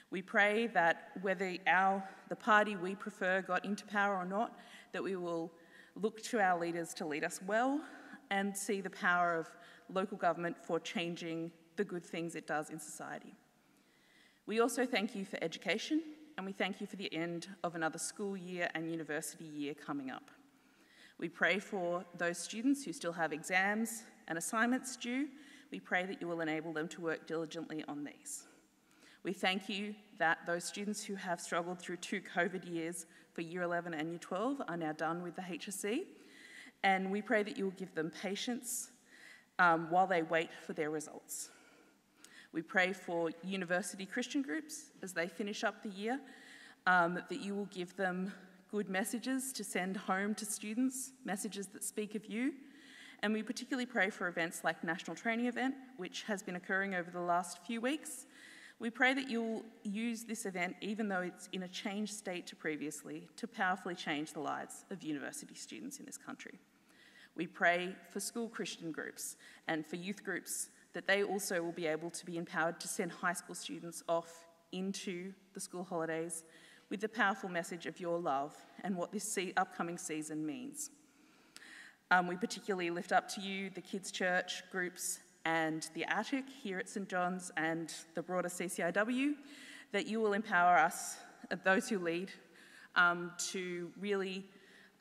We pray that whether our, the party we prefer got into power or not, that we will look to our leaders to lead us well and see the power of local government for changing the good things it does in society. We also thank you for education and we thank you for the end of another school year and university year coming up. We pray for those students who still have exams and assignments due. We pray that you will enable them to work diligently on these. We thank you that those students who have struggled through two COVID years for Year 11 and Year 12 are now done with the HSC. And we pray that you will give them patience um, while they wait for their results. We pray for university Christian groups as they finish up the year, um, that you will give them good messages to send home to students, messages that speak of you. And we particularly pray for events like National Training Event, which has been occurring over the last few weeks. We pray that you'll use this event, even though it's in a changed state to previously, to powerfully change the lives of university students in this country. We pray for school Christian groups and for youth groups that they also will be able to be empowered to send high school students off into the school holidays with the powerful message of your love and what this se- upcoming season means. Um, we particularly lift up to you the kids' church groups and the attic here at St John's and the broader CCIW, that you will empower us, uh, those who lead, um, to really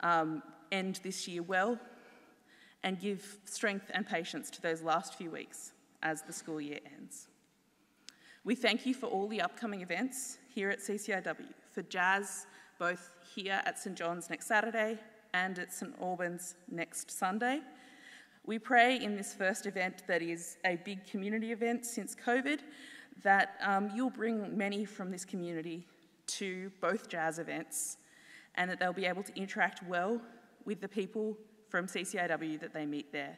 um, end this year well and give strength and patience to those last few weeks as the school year ends. We thank you for all the upcoming events here at CCIW, for jazz both here at St John's next Saturday and at St Albans next Sunday. We pray in this first event that is a big community event since COVID that um, you'll bring many from this community to both jazz events and that they'll be able to interact well with the people from CCIW that they meet there.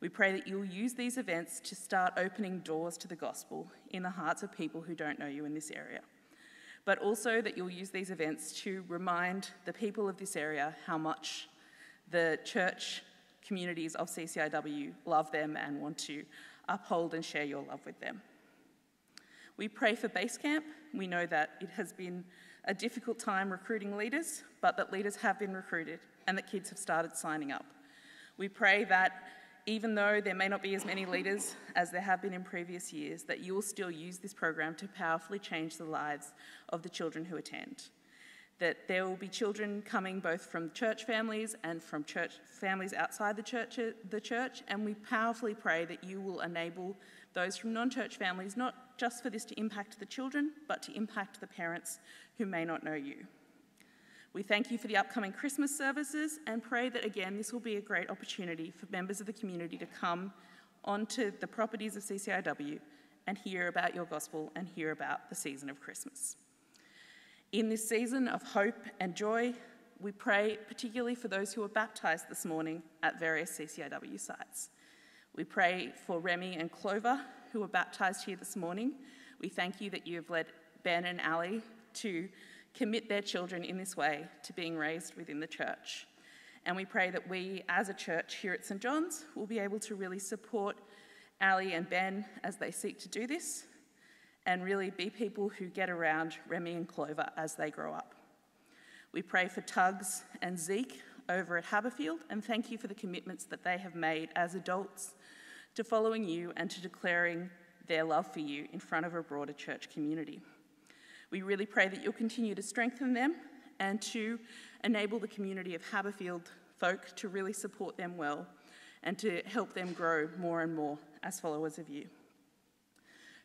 We pray that you'll use these events to start opening doors to the gospel in the hearts of people who don't know you in this area. But also that you'll use these events to remind the people of this area how much the church communities of CCIW love them and want to uphold and share your love with them. We pray for Basecamp. We know that it has been a difficult time recruiting leaders, but that leaders have been recruited and that kids have started signing up. We pray that even though there may not be as many leaders as there have been in previous years, that you will still use this program to powerfully change the lives of the children who attend. That there will be children coming both from church families and from church families outside the church, the church, and we powerfully pray that you will enable those from non-church families not just for this to impact the children, but to impact the parents who may not know you. We thank you for the upcoming Christmas services and pray that again this will be a great opportunity for members of the community to come onto the properties of CCIW and hear about your gospel and hear about the season of Christmas. In this season of hope and joy, we pray particularly for those who were baptised this morning at various CCIW sites. We pray for Remy and Clover, who were baptised here this morning. We thank you that you have led Ben and Ali to commit their children in this way to being raised within the church. And we pray that we, as a church here at St. John's, will be able to really support Ali and Ben as they seek to do this and really be people who get around Remy and Clover as they grow up. We pray for Tugs and Zeke over at Haberfield and thank you for the commitments that they have made as adults to following you and to declaring their love for you in front of a broader church community. We really pray that you'll continue to strengthen them and to enable the community of Haberfield folk to really support them well and to help them grow more and more as followers of you.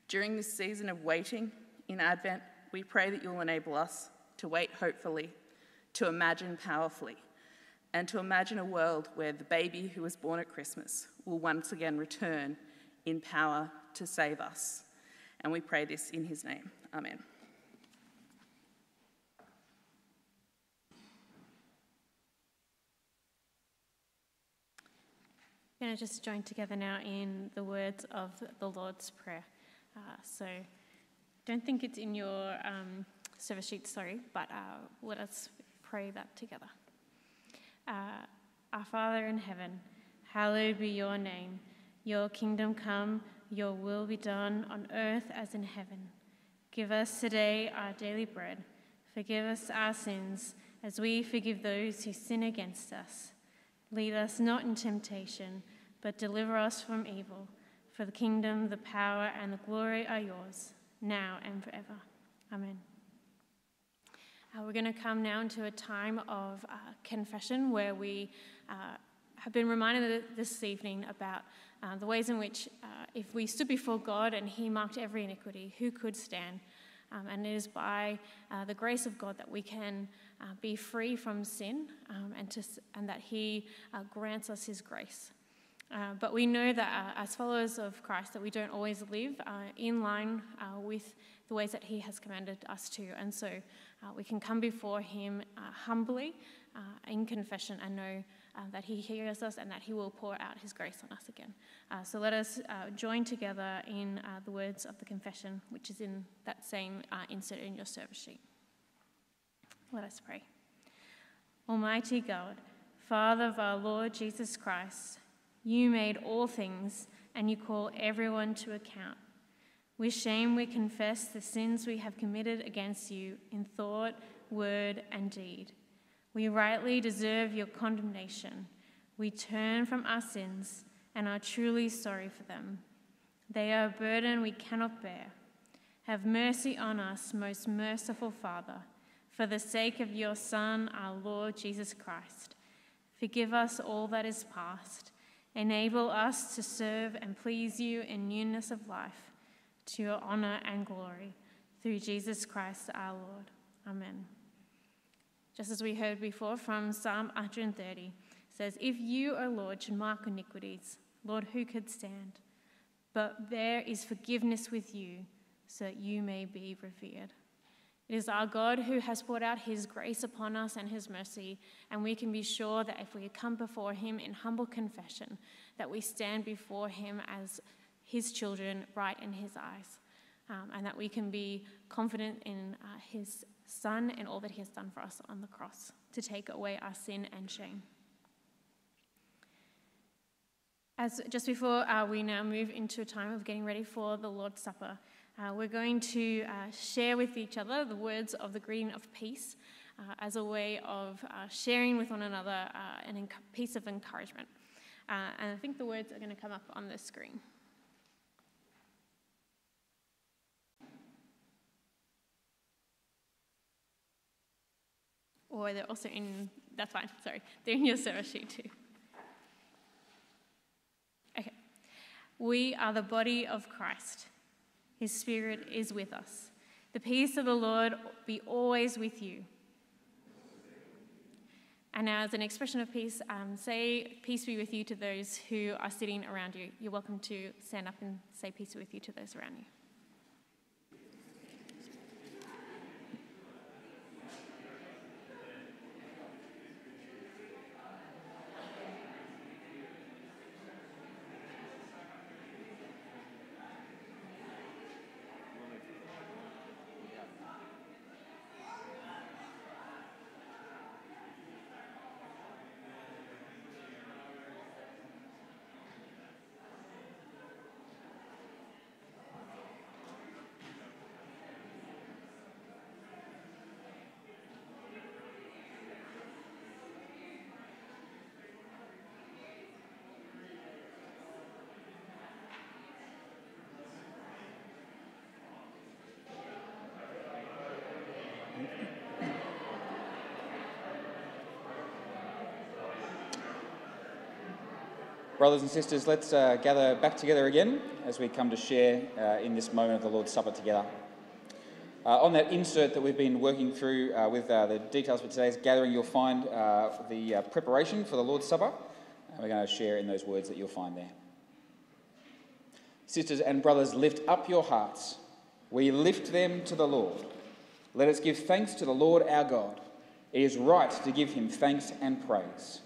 During this season of waiting in Advent, we pray that you'll enable us to wait hopefully, to imagine powerfully, and to imagine a world where the baby who was born at Christmas will once again return in power to save us. And we pray this in his name. Amen. Going to just join together now in the words of the Lord's Prayer. Uh, so don't think it's in your um, service sheet, sorry, but uh, let us pray that together. Uh, Our Father in heaven, hallowed be your name. Your kingdom come, your will be done on earth as in heaven. Give us today our daily bread. Forgive us our sins as we forgive those who sin against us. Lead us not in temptation, but deliver us from evil. For the kingdom, the power, and the glory are yours, now and forever. Amen. Uh, we're going to come now into a time of uh, confession where we uh, have been reminded this evening about uh, the ways in which, uh, if we stood before God and He marked every iniquity, who could stand? Um, and it is by uh, the grace of God that we can be free from sin um, and, to, and that He grants us His grace. Uh, but we know that uh, as followers of Christ that we don't always live uh, in line uh, with the ways that He has commanded us to. And so uh, we can come before Him uh, humbly in confession and know that He hears us and that He will pour out His grace on us again. so let us join together in the words of the confession, which is in that same insert in your service sheet. Let us pray. Almighty God, Father of our Lord Jesus Christ, you made all things, and you call everyone to account. With shame, we confess the sins we have committed against you in thought, word, and deed. We rightly deserve your condemnation. We turn from our sins and are truly sorry for them. They are a burden we cannot bear. Have mercy on us, most merciful Father for the sake of your Son, our Lord Jesus Christ. Forgive us all that is past. Enable us to serve and please you in newness of life, to your honor and glory, through Jesus Christ our Lord. Amen. Just as we heard before from Psalm 130, says, If you, O Lord, should mark iniquities, Lord, who could stand? But there is forgiveness with you, so that you may be revered. It is our God who has poured out his grace upon us and his mercy, and we can be sure that if we come before him in humble confession, that we stand before him as his children, right in his eyes, um, and that we can be confident in uh, his son and all that he has done for us on the cross to take away our sin and shame. As just before uh, we now move into a time of getting ready for the Lord's Supper, uh, we're going to uh, share with each other the words of the greeting of peace uh, as a way of uh, sharing with one another uh, an piece of encouragement. Uh, and I think the words are going to come up on the screen. Or they're also in, that's fine, sorry, they're in your service sheet too. Okay. We are the body of Christ. His Spirit is with us. The peace of the Lord be always with you. And now, as an expression of peace, um, say peace be with you to those who are sitting around you. You're welcome to stand up and say peace be with you to those around you. Brothers and sisters, let's uh, gather back together again as we come to share uh, in this moment of the Lord's Supper together. Uh, on that insert that we've been working through uh, with uh, the details for today's gathering, you'll find uh, the preparation for the Lord's Supper. And we're going to share in those words that you'll find there. Sisters and brothers, lift up your hearts. We lift them to the Lord. Let us give thanks to the Lord our God. It is right to give him thanks and praise.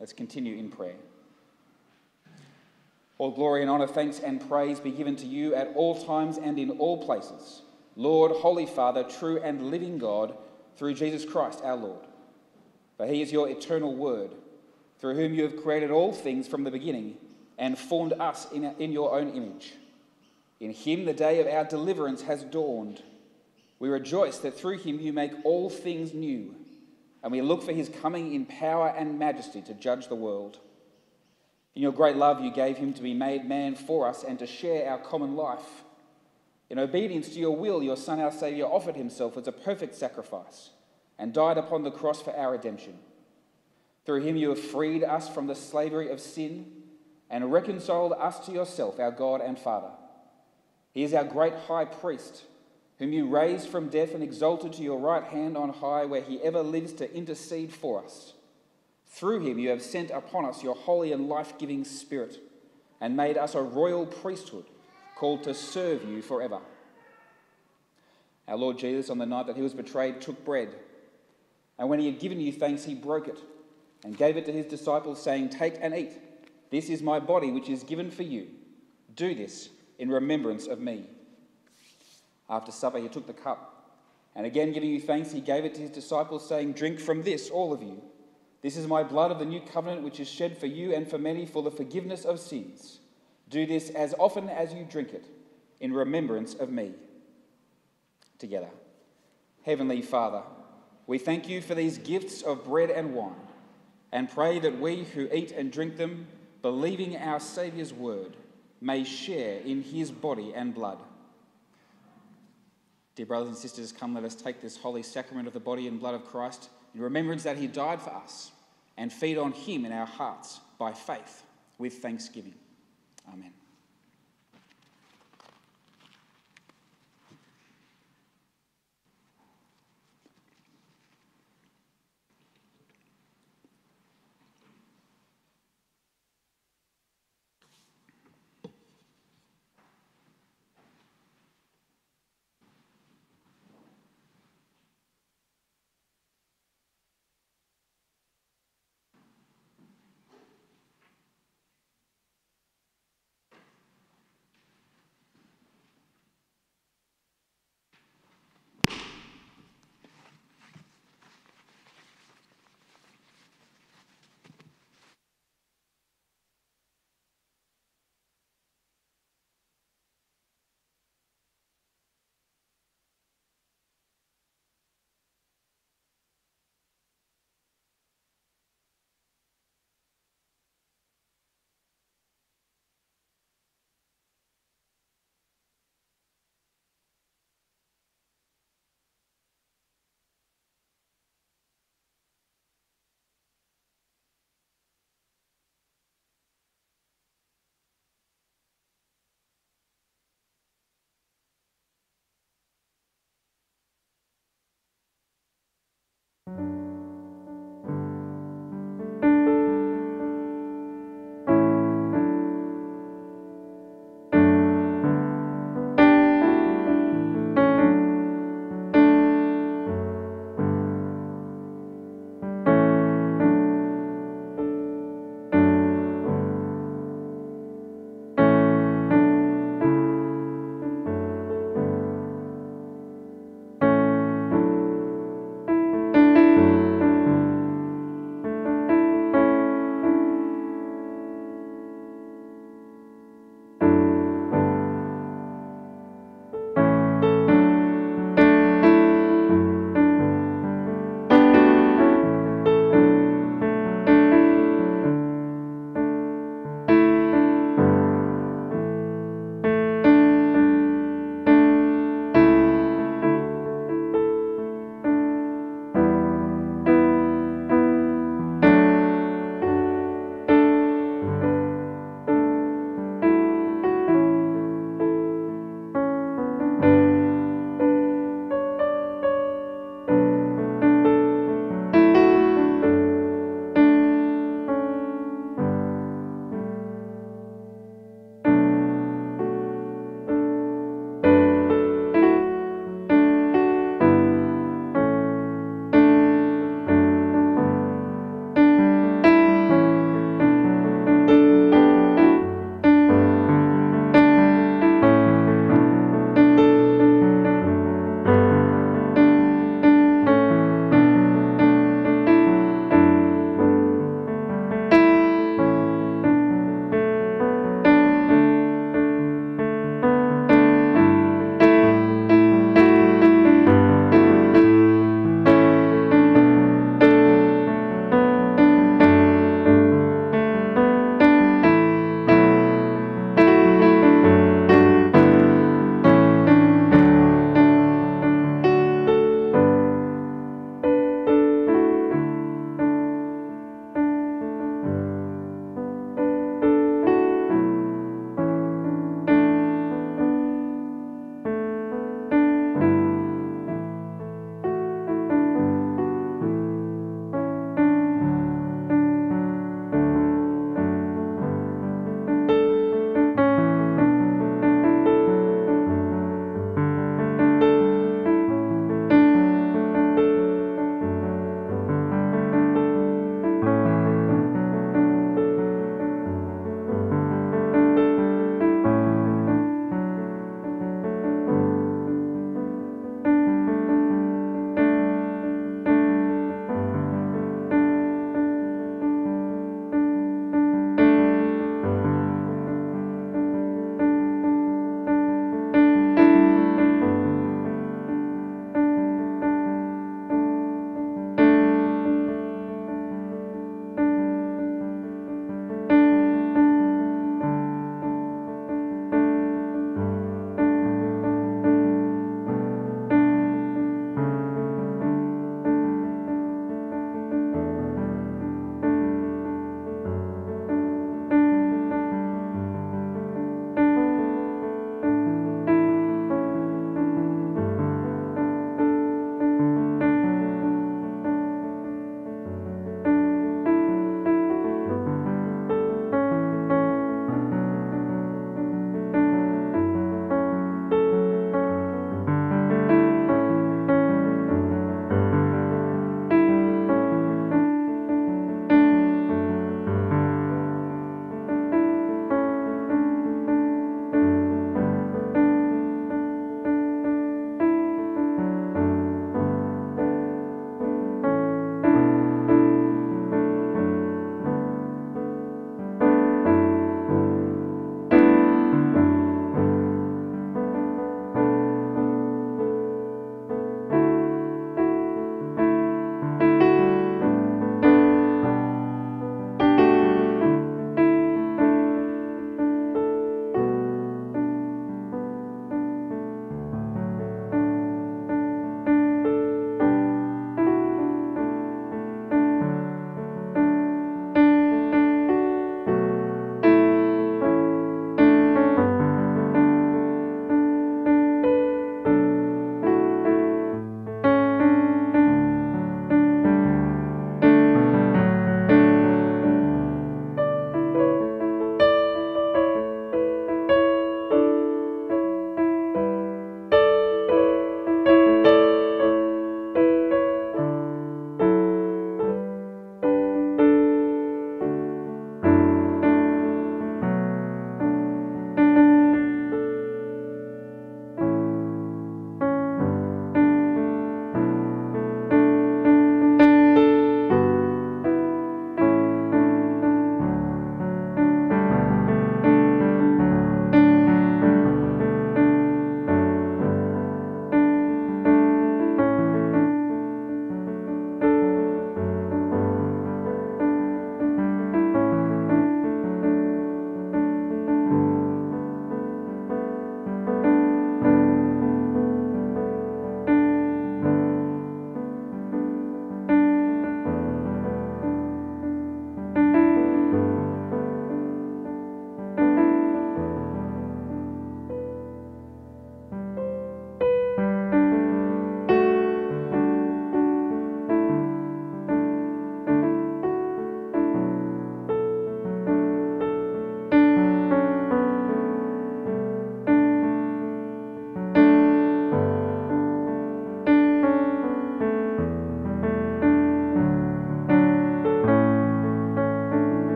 Let's continue in prayer. All glory and honour, thanks and praise be given to you at all times and in all places. Lord, Holy Father, true and living God, through Jesus Christ our Lord. For he is your eternal word, through whom you have created all things from the beginning and formed us in, in your own image. In him the day of our deliverance has dawned. We rejoice that through him you make all things new, and we look for his coming in power and majesty to judge the world. In your great love, you gave him to be made man for us and to share our common life. In obedience to your will, your Son, our Saviour, offered himself as a perfect sacrifice and died upon the cross for our redemption. Through him, you have freed us from the slavery of sin and reconciled us to yourself, our God and Father. He is our great high priest, whom you raised from death and exalted to your right hand on high, where he ever lives to intercede for us. Through him, you have sent upon us your holy and life giving Spirit and made us a royal priesthood called to serve you forever. Our Lord Jesus, on the night that he was betrayed, took bread. And when he had given you thanks, he broke it and gave it to his disciples, saying, Take and eat. This is my body, which is given for you. Do this in remembrance of me. After supper, he took the cup. And again, giving you thanks, he gave it to his disciples, saying, Drink from this, all of you. This is my blood of the new covenant, which is shed for you and for many for the forgiveness of sins. Do this as often as you drink it, in remembrance of me. Together. Heavenly Father, we thank you for these gifts of bread and wine, and pray that we who eat and drink them, believing our Saviour's word, may share in his body and blood. Dear brothers and sisters, come let us take this holy sacrament of the body and blood of Christ in remembrance that he died for us, and feed on him in our hearts by faith with thanksgiving. Amen.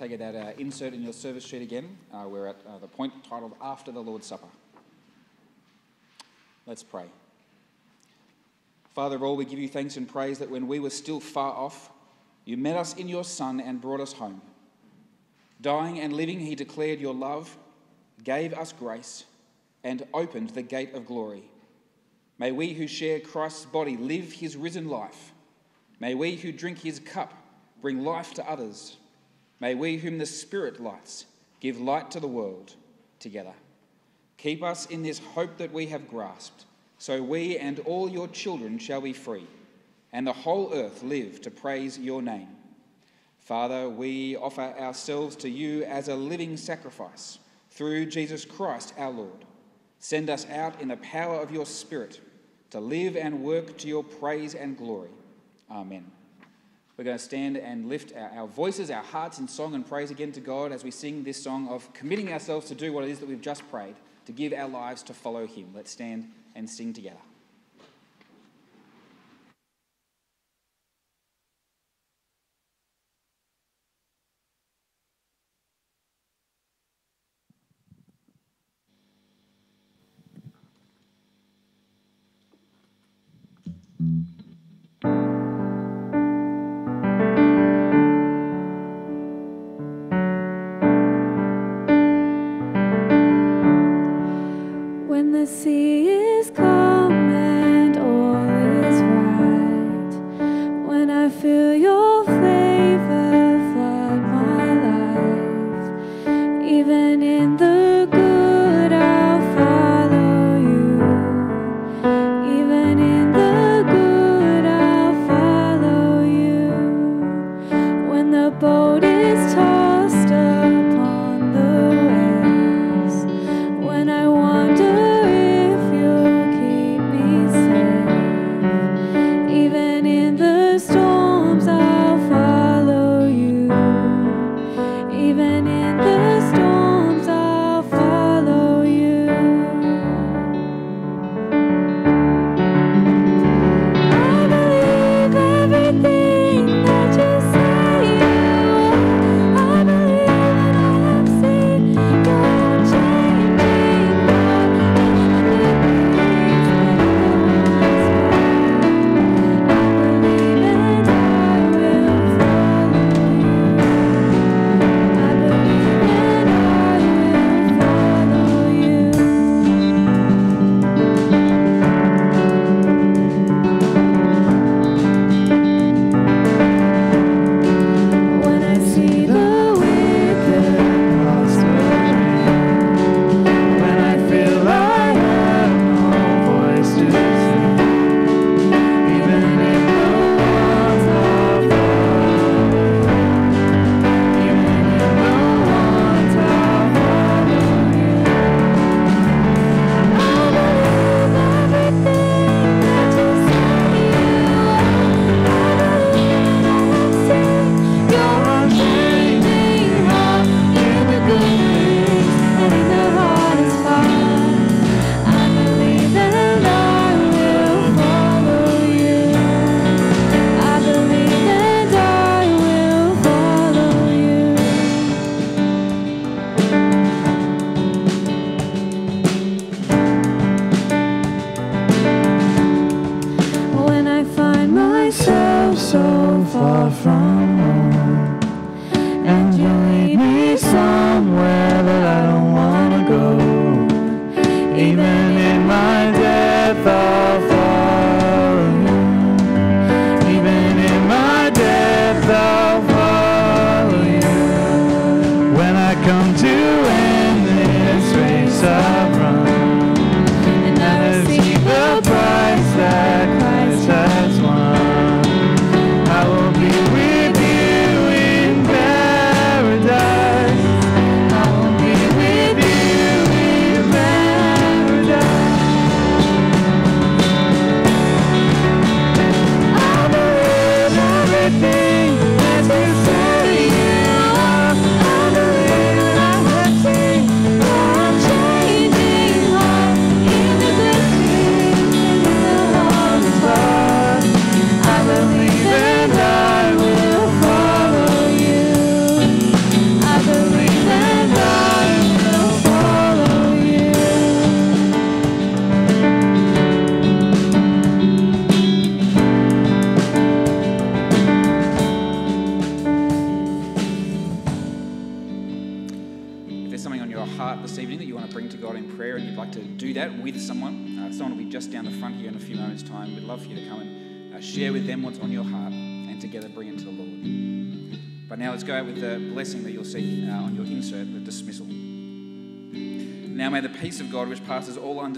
Take that uh, insert in your service sheet again. Uh, we're at uh, the point titled After the Lord's Supper. Let's pray. Father of all, we give you thanks and praise that when we were still far off, you met us in your Son and brought us home. Dying and living, he declared your love, gave us grace, and opened the gate of glory. May we who share Christ's body live his risen life. May we who drink his cup bring life to others. May we whom the Spirit lights give light to the world together. Keep us in this hope that we have grasped, so we and all your children shall be free, and the whole earth live to praise your name. Father, we offer ourselves to you as a living sacrifice through Jesus Christ our Lord. Send us out in the power of your Spirit to live and work to your praise and glory. Amen. We're going to stand and lift our, voices, our hearts in song and praise again to God as we sing this song of committing ourselves to do what it is that we've just prayed, to give our lives to follow Him. Let's stand and sing together.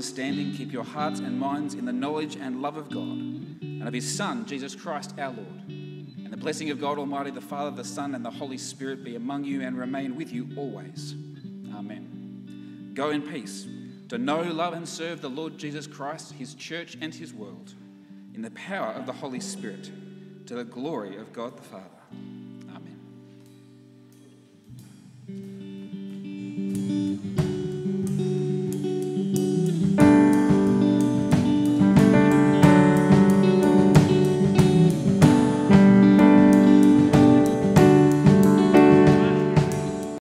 understanding. Keep your hearts and minds in the knowledge and love of God and of his Son, Jesus Christ our Lord. And the blessing of God Almighty, the Father, the Son, and the Holy Spirit be among you and remain with you always. Amen. Go in peace to know, love, and serve the Lord Jesus Christ, his church, and his world in the power of the Holy Spirit to the glory of God the Father. Amen.